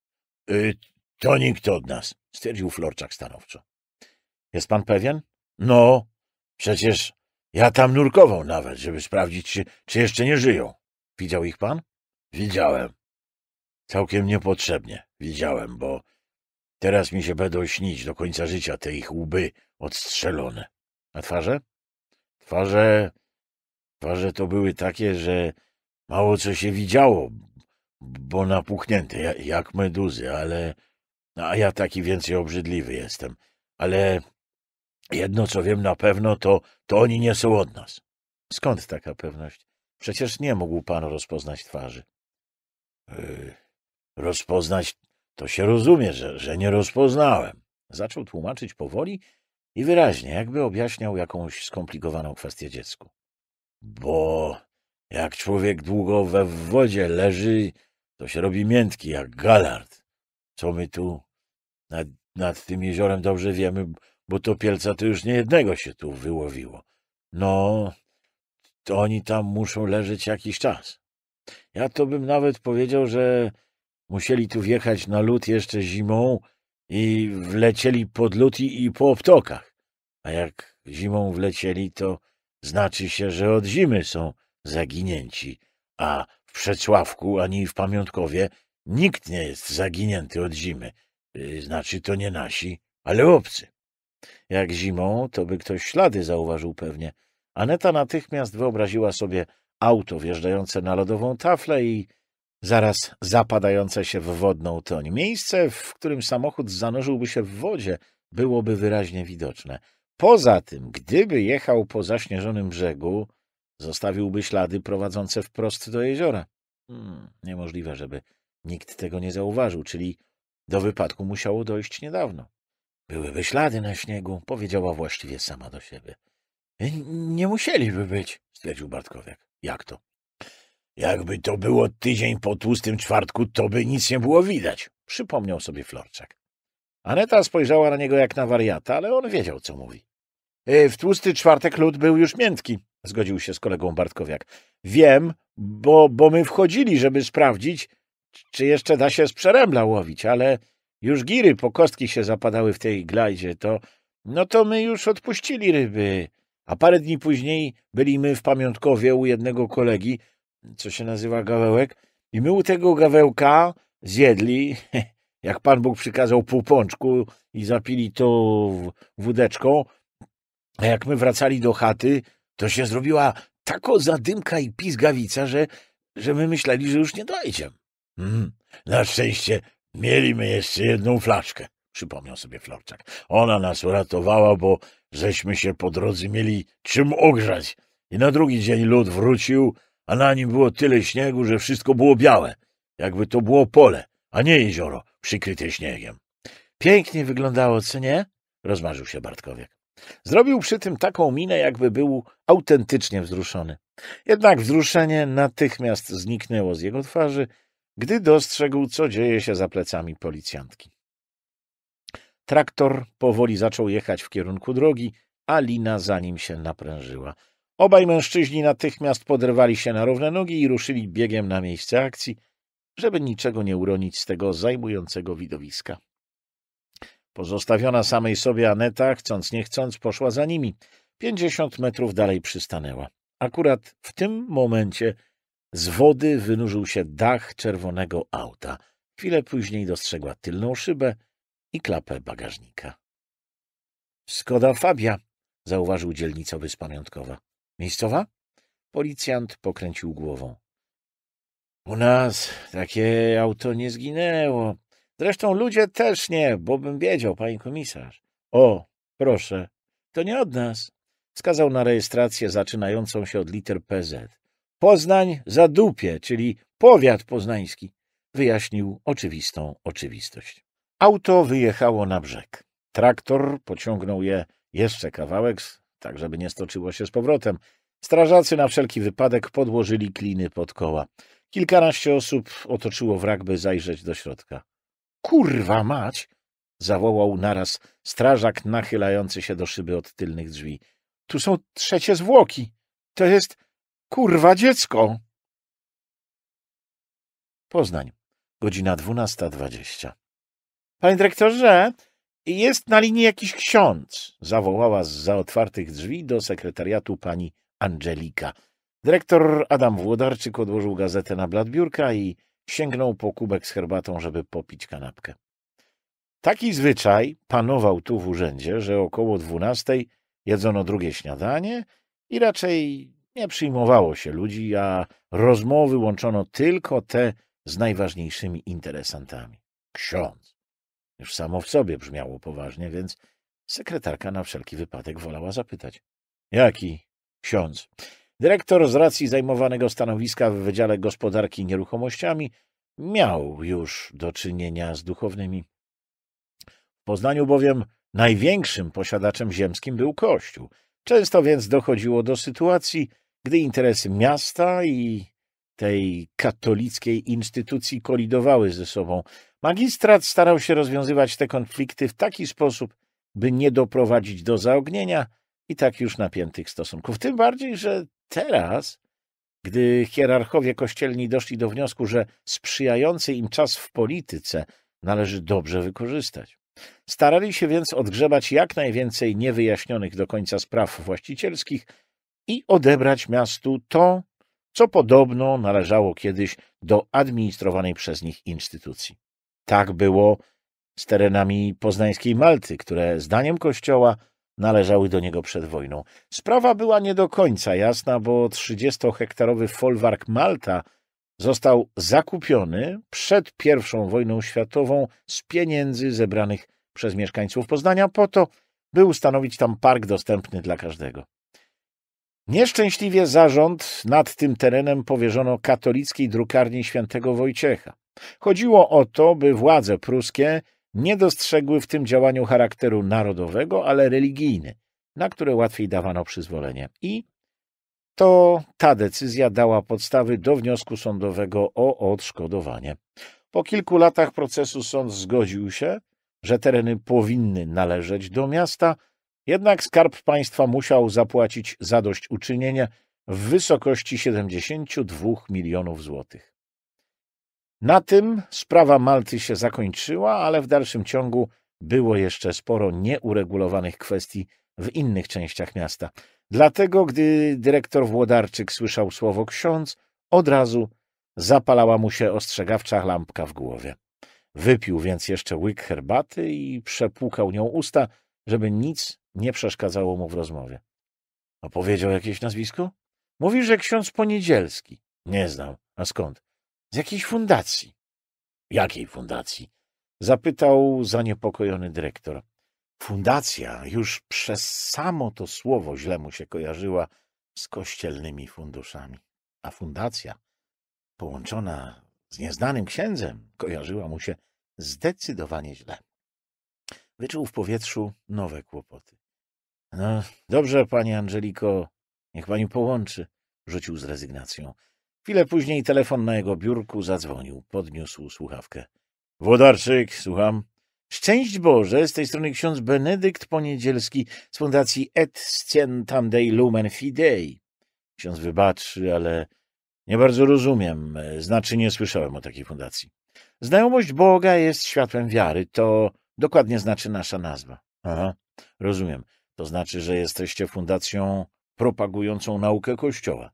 Y, — To nikt od nas — stwierdził Florczak stanowczo. — Jest pan pewien? — No, przecież ja tam nurkował nawet, żeby sprawdzić, czy, czy jeszcze nie żyją. — Widział ich pan? — Widziałem. Całkiem niepotrzebnie widziałem, bo teraz mi się będą śnić do końca życia te ich łby odstrzelone. A twarze? Twarze... Twarze to były takie, że mało co się widziało, bo napuchnięte, jak meduzy, ale... A ja taki więcej obrzydliwy jestem. Ale jedno, co wiem na pewno, to, to oni nie są od nas. Skąd taka pewność? Przecież nie mógł pan rozpoznać twarzy. Yy, rozpoznać to się rozumie, że, że nie rozpoznałem. Zaczął tłumaczyć powoli i wyraźnie, jakby objaśniał jakąś skomplikowaną kwestię dziecku. Bo jak człowiek długo we wodzie leży, to się robi miętki jak galard. Co my tu nad, nad tym jeziorem dobrze wiemy, bo to pielca to już nie jednego się tu wyłowiło. No, to oni tam muszą leżeć jakiś czas. Ja to bym nawet powiedział, że musieli tu wjechać na lód jeszcze zimą i wlecieli pod lód i, i po obtokach. A jak zimą wlecieli, to, znaczy się, że od zimy są zaginięci, a w Przecławku ani w Pamiątkowie nikt nie jest zaginięty od zimy. Y, znaczy to nie nasi, ale obcy. Jak zimą, to by ktoś ślady zauważył pewnie. Aneta natychmiast wyobraziła sobie auto wjeżdżające na lodową taflę i zaraz zapadające się w wodną toń. Miejsce, w którym samochód zanurzyłby się w wodzie, byłoby wyraźnie widoczne. Poza tym, gdyby jechał po zaśnieżonym brzegu, zostawiłby ślady prowadzące wprost do jeziora. Hmm, niemożliwe, żeby nikt tego nie zauważył, czyli do wypadku musiało dojść niedawno. Byłyby ślady na śniegu, powiedziała właściwie sama do siebie. Nie musieliby być, stwierdził Bartkowiak. Jak to? Jakby to było tydzień po tłustym czwartku, to by nic nie było widać, przypomniał sobie Florczak. Aneta spojrzała na niego jak na wariata, ale on wiedział, co mówi. E, w tłusty czwartek lód był już miętki, zgodził się z kolegą Bartkowiak. Wiem, bo, bo my wchodzili, żeby sprawdzić, czy jeszcze da się z przerębla łowić, ale już giry po kostki się zapadały w tej glajdzie, to no to my już odpuścili ryby. A parę dni później byli my w pamiątkowie u jednego kolegi, co się nazywa Gawełek, i my u tego Gawełka zjedli, jak Pan Bóg przykazał, pół pączku i zapili to wódeczką, a jak my wracali do chaty, to się zrobiła tako zadymka i pizgawica, że, że my myśleli, że już nie dojdziemy. Mm, na szczęście mieliśmy jeszcze jedną flaszkę, przypomniał sobie Florczak. Ona nas uratowała, bo żeśmy się po drodze mieli czym ogrzać. I na drugi dzień lód wrócił, a na nim było tyle śniegu, że wszystko było białe, jakby to było pole, a nie jezioro przykryte śniegiem. Pięknie wyglądało, co nie? Rozmarzył się Bartkowiek. Zrobił przy tym taką minę, jakby był autentycznie wzruszony. Jednak wzruszenie natychmiast zniknęło z jego twarzy, gdy dostrzegł, co dzieje się za plecami policjantki. Traktor powoli zaczął jechać w kierunku drogi, a lina za nim się naprężyła. Obaj mężczyźni natychmiast poderwali się na równe nogi i ruszyli biegiem na miejsce akcji, żeby niczego nie uronić z tego zajmującego widowiska. Pozostawiona samej sobie Aneta, chcąc nie chcąc, poszła za nimi. Pięćdziesiąt metrów dalej przystanęła. Akurat w tym momencie z wody wynurzył się dach czerwonego auta. Chwilę później dostrzegła tylną szybę i klapę bagażnika. — Skoda Fabia — zauważył dzielnicowy z pamiątkowa. — Miejscowa? Policjant pokręcił głową. — U nas takie auto nie zginęło. Zresztą ludzie też nie, bo bym wiedział, panie komisarz. — O, proszę, to nie od nas. Wskazał na rejestrację zaczynającą się od liter PZ. Poznań Zadupie, czyli powiat poznański, wyjaśnił oczywistą oczywistość. Auto wyjechało na brzeg. Traktor pociągnął je jeszcze kawałek, tak żeby nie stoczyło się z powrotem. Strażacy na wszelki wypadek podłożyli kliny pod koła. Kilkanaście osób otoczyło wrak, by zajrzeć do środka. — Kurwa mać! — zawołał naraz strażak nachylający się do szyby od tylnych drzwi. — Tu są trzecie zwłoki. To jest Kurwa dziecko! Poznań, godzina dwunasta dwadzieścia. Panie dyrektorze, jest na linii jakiś ksiądz, zawołała z za otwartych drzwi do sekretariatu pani Angelika. Dyrektor Adam Włodarczyk odłożył gazetę na blat biurka i sięgnął po kubek z herbatą, żeby popić kanapkę. Taki zwyczaj panował tu w urzędzie, że około dwunastej jedzono drugie śniadanie i raczej nie przyjmowało się ludzi, a rozmowy łączono tylko te z najważniejszymi interesantami. Ksiądz. Już samo w sobie brzmiało poważnie, więc sekretarka na wszelki wypadek wolała zapytać. Jaki ksiądz? Dyrektor z racji zajmowanego stanowiska w Wydziale Gospodarki Nieruchomościami miał już do czynienia z duchownymi. W Poznaniu bowiem największym posiadaczem ziemskim był Kościół. Często więc dochodziło do sytuacji, gdy interesy miasta i tej katolickiej instytucji kolidowały ze sobą. Magistrat starał się rozwiązywać te konflikty w taki sposób, by nie doprowadzić do zaognienia i tak już napiętych stosunków. Tym bardziej, że teraz, gdy hierarchowie kościelni doszli do wniosku, że sprzyjający im czas w polityce należy dobrze wykorzystać. Starali się więc odgrzebać jak najwięcej niewyjaśnionych do końca spraw właścicielskich i odebrać miastu to, co podobno należało kiedyś do administrowanej przez nich instytucji. Tak było z terenami poznańskiej Malty, które zdaniem Kościoła należały do niego przed wojną. Sprawa była nie do końca jasna, bo 30-hektarowy folwark Malta został zakupiony przed I wojną światową z pieniędzy zebranych przez mieszkańców Poznania po to, by ustanowić tam park dostępny dla każdego. Nieszczęśliwie zarząd nad tym terenem powierzono katolickiej drukarni świętego Wojciecha. Chodziło o to, by władze pruskie nie dostrzegły w tym działaniu charakteru narodowego, ale religijny, na które łatwiej dawano przyzwolenie. I to ta decyzja dała podstawy do wniosku sądowego o odszkodowanie. Po kilku latach procesu sąd zgodził się, że tereny powinny należeć do miasta, jednak Skarb Państwa musiał zapłacić zadośćuczynienie w wysokości 72 milionów złotych. Na tym sprawa Malty się zakończyła, ale w dalszym ciągu było jeszcze sporo nieuregulowanych kwestii w innych częściach miasta. Dlatego, gdy dyrektor Włodarczyk słyszał słowo ksiądz, od razu zapalała mu się ostrzegawcza lampka w głowie. Wypił więc jeszcze łyk herbaty i przepłukał nią usta, żeby nic nie przeszkadzało mu w rozmowie. Opowiedział jakieś nazwisko? Mówi, że ksiądz Poniedzielski. Nie znam. A skąd? Z jakiejś fundacji. Jakiej fundacji? Zapytał zaniepokojony dyrektor. Fundacja już przez samo to słowo źle mu się kojarzyła z kościelnymi funduszami. A fundacja, połączona z nieznanym księdzem, kojarzyła mu się zdecydowanie źle. Wyczuł w powietrzu nowe kłopoty. No, dobrze, pani Angeliko, niech pani połączy, rzucił z rezygnacją. Chwilę później telefon na jego biurku zadzwonił. Podniósł słuchawkę. Włodarczyk, słucham. Szczęść Boże, z tej strony ksiądz Benedykt Poniedzielski z fundacji Et Scientam Dei Lumen Fidei. Ksiądz wybaczy, ale nie bardzo rozumiem, znaczy nie słyszałem o takiej fundacji. Znajomość Boga jest światłem wiary, to dokładnie znaczy nasza nazwa. Aha, rozumiem. To znaczy, że jesteście fundacją propagującą naukę Kościoła.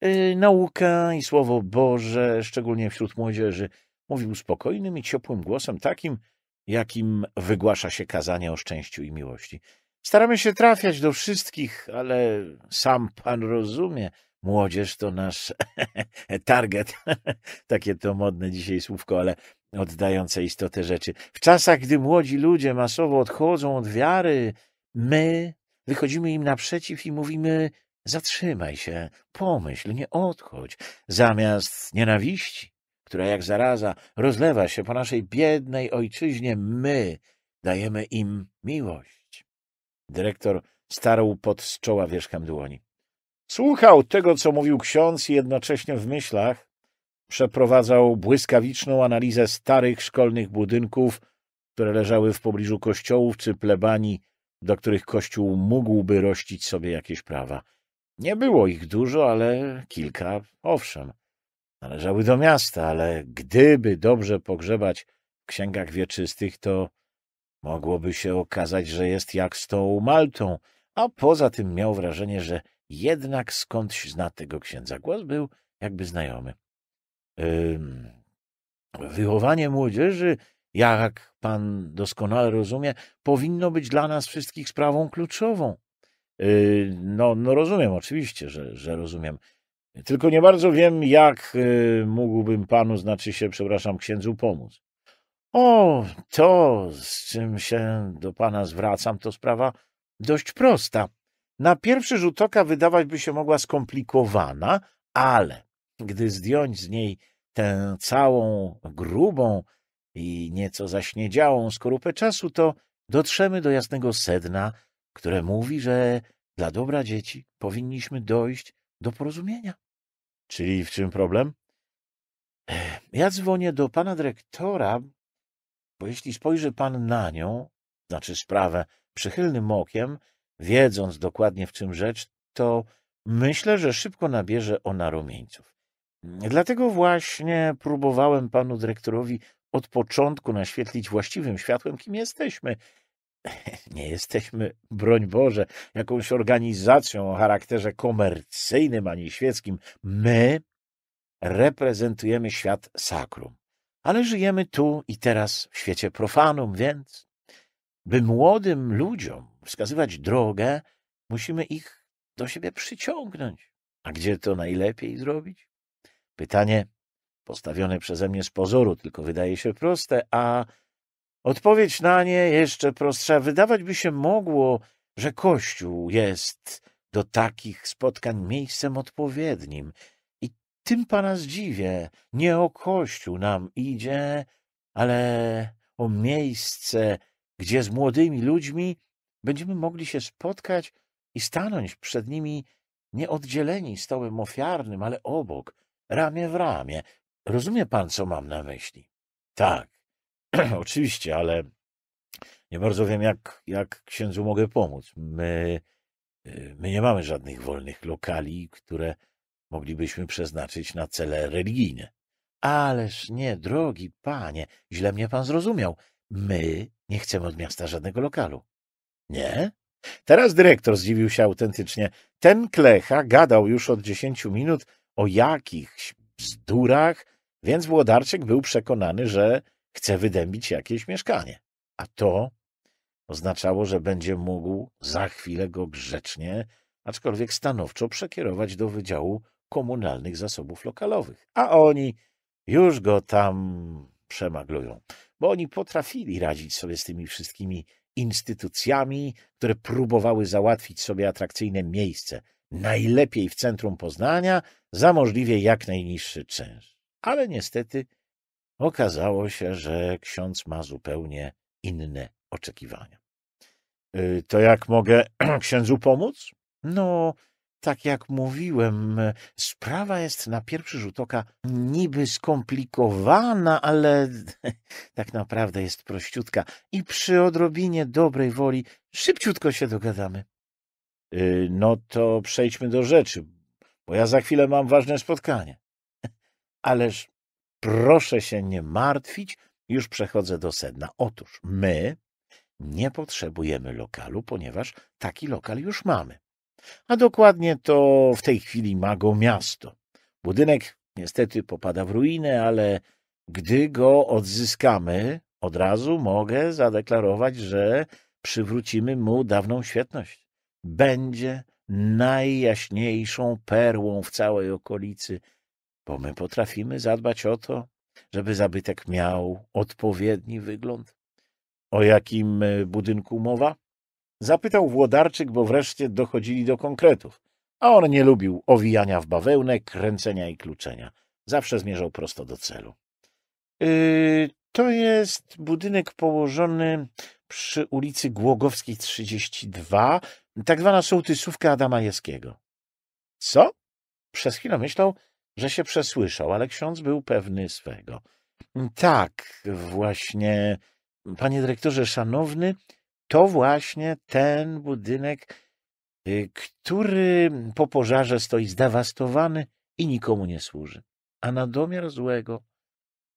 Yy, nauka i Słowo Boże, szczególnie wśród młodzieży, mówił spokojnym i ciepłym głosem, takim, jakim wygłasza się kazanie o szczęściu i miłości. Staramy się trafiać do wszystkich, ale sam pan rozumie, młodzież to nasz target. Takie to modne dzisiaj słówko, ale oddające istotę rzeczy. W czasach, gdy młodzi ludzie masowo odchodzą od wiary, my wychodzimy im naprzeciw i mówimy zatrzymaj się, pomyśl, nie odchodź, zamiast nienawiści, która jak zaraza rozlewa się po naszej biednej ojczyźnie, my dajemy im miłość. Dyrektor starł pod z czoła wierzchem dłoni. Słuchał tego, co mówił ksiądz i jednocześnie w myślach przeprowadzał błyskawiczną analizę starych szkolnych budynków, które leżały w pobliżu kościołów czy plebanii, do których kościół mógłby rościć sobie jakieś prawa. Nie było ich dużo, ale kilka, owszem. Należały do miasta, ale gdyby dobrze pogrzebać w księgach wieczystych, to mogłoby się okazać, że jest jak z tą Maltą, a poza tym miał wrażenie, że jednak skądś zna tego księdza. Głos był jakby znajomy. Wychowanie młodzieży, jak pan doskonale rozumie, powinno być dla nas wszystkich sprawą kluczową. Yy, no, no rozumiem, oczywiście, że, że rozumiem. Tylko nie bardzo wiem, jak yy, mógłbym panu, znaczy się, przepraszam, księdzu pomóc. O, to, z czym się do pana zwracam, to sprawa dość prosta. Na pierwszy rzut oka wydawać by się mogła skomplikowana, ale gdy zdjąć z niej tę całą grubą i nieco zaśniedziałą skorupę czasu, to dotrzemy do jasnego sedna, które mówi, że dla dobra dzieci powinniśmy dojść do porozumienia. Czyli w czym problem? Ja dzwonię do pana dyrektora, bo jeśli spojrzy pan na nią, znaczy sprawę przychylnym okiem, wiedząc dokładnie w czym rzecz, to myślę, że szybko nabierze ona rumieńców. Dlatego właśnie próbowałem panu dyrektorowi od początku naświetlić właściwym światłem, kim jesteśmy. nie jesteśmy, broń Boże, jakąś organizacją o charakterze komercyjnym ani świeckim. My reprezentujemy świat sakrum, ale żyjemy tu i teraz w świecie profanum, więc by młodym ludziom wskazywać drogę, musimy ich do siebie przyciągnąć. A gdzie to najlepiej zrobić? Pytanie postawione przeze mnie z pozoru, tylko wydaje się proste, a odpowiedź na nie jeszcze prostsza. Wydawać by się mogło, że Kościół jest do takich spotkań miejscem odpowiednim. I tym pana zdziwię. Nie o Kościół nam idzie, ale o miejsce, gdzie z młodymi ludźmi będziemy mogli się spotkać i stanąć przed nimi nieoddzieleni stołem ofiarnym, ale obok, ramię w ramię. Rozumie pan, co mam na myśli? Tak, oczywiście, ale nie bardzo wiem, jak, jak księdzu mogę pomóc. My, y, my nie mamy żadnych wolnych lokali, które moglibyśmy przeznaczyć na cele religijne. Ależ nie, drogi panie, źle mnie pan zrozumiał. My nie chcemy od miasta żadnego lokalu. Nie? Teraz dyrektor zdziwił się autentycznie. Ten Klecha gadał już od dziesięciu minut o jakichś bzdurach, więc Włodarczyk był przekonany, że chce wydębić jakieś mieszkanie. A to oznaczało, że będzie mógł za chwilę go grzecznie, aczkolwiek stanowczo przekierować do Wydziału Komunalnych Zasobów Lokalowych. A oni już go tam przemaglują, bo oni potrafili radzić sobie z tymi wszystkimi instytucjami, które próbowały załatwić sobie atrakcyjne miejsce, najlepiej w centrum Poznania, za możliwie jak najniższy czynsz. Ale niestety okazało się, że ksiądz ma zupełnie inne oczekiwania. Y, to jak mogę księdzu pomóc? No, tak jak mówiłem, sprawa jest na pierwszy rzut oka niby skomplikowana, ale tak naprawdę jest prościutka i przy odrobinie dobrej woli szybciutko się dogadamy. Y, no to przejdźmy do rzeczy, bo ja za chwilę mam ważne spotkanie. Ależ proszę się nie martwić, już przechodzę do sedna. Otóż my nie potrzebujemy lokalu, ponieważ taki lokal już mamy. A dokładnie to w tej chwili ma go miasto. Budynek niestety popada w ruinę, ale gdy go odzyskamy, od razu mogę zadeklarować, że przywrócimy mu dawną świetność. Będzie najjaśniejszą perłą w całej okolicy, bo my potrafimy zadbać o to, żeby zabytek miał odpowiedni wygląd. O jakim e, budynku mowa? Zapytał Włodarczyk, bo wreszcie dochodzili do konkretów. A on nie lubił owijania w bawełnę, kręcenia i kluczenia. Zawsze zmierzał prosto do celu. Yy, to jest budynek położony przy ulicy Głogowskiej 32, tak zwana sołtysówka Adama. Co? Przez chwilę myślał, że się przesłyszał, ale ksiądz był pewny swego. Tak, właśnie, panie dyrektorze szanowny, to właśnie ten budynek, y, który po pożarze stoi zdewastowany i nikomu nie służy. A na domiar złego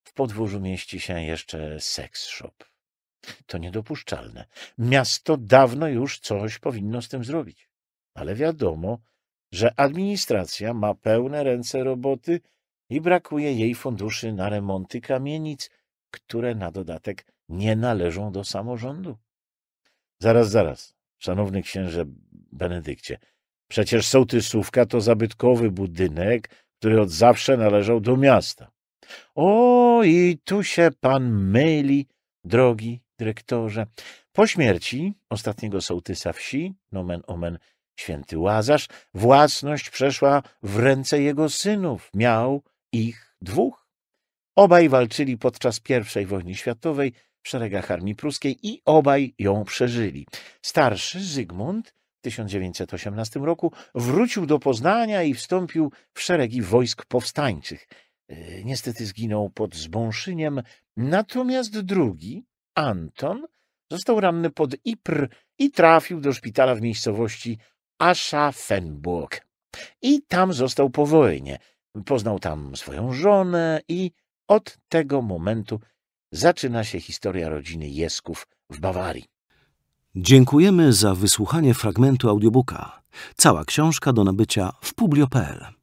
w podwórzu mieści się jeszcze seks shop. To niedopuszczalne. Miasto dawno już coś powinno z tym zrobić. Ale wiadomo, że administracja ma pełne ręce roboty i brakuje jej funduszy na remonty kamienic, które na dodatek nie należą do samorządu. Zaraz, zaraz, szanowny księże Benedykcie. Przecież sołtysówka to zabytkowy budynek, który od zawsze należał do miasta. O, i tu się pan myli, drogi dyrektorze. Po śmierci ostatniego sołtysa wsi, nomen omen święty Łazarz, własność przeszła w ręce jego synów. Miał ich dwóch. Obaj walczyli podczas I wojny światowej w szeregach armii pruskiej i obaj ją przeżyli. Starszy Zygmunt w 1918 roku wrócił do Poznania i wstąpił w szeregi wojsk powstańczych. E, niestety zginął pod Zbąszyniem, natomiast drugi, Anton, został ranny pod Ypr i trafił do szpitala w miejscowości Aschaffenburg. I tam został po wojnie. Poznał tam swoją żonę i od tego momentu zaczyna się historia rodziny Jesków w Bawarii. Dziękujemy za wysłuchanie fragmentu audiobooka. Cała książka do nabycia w publio.pl.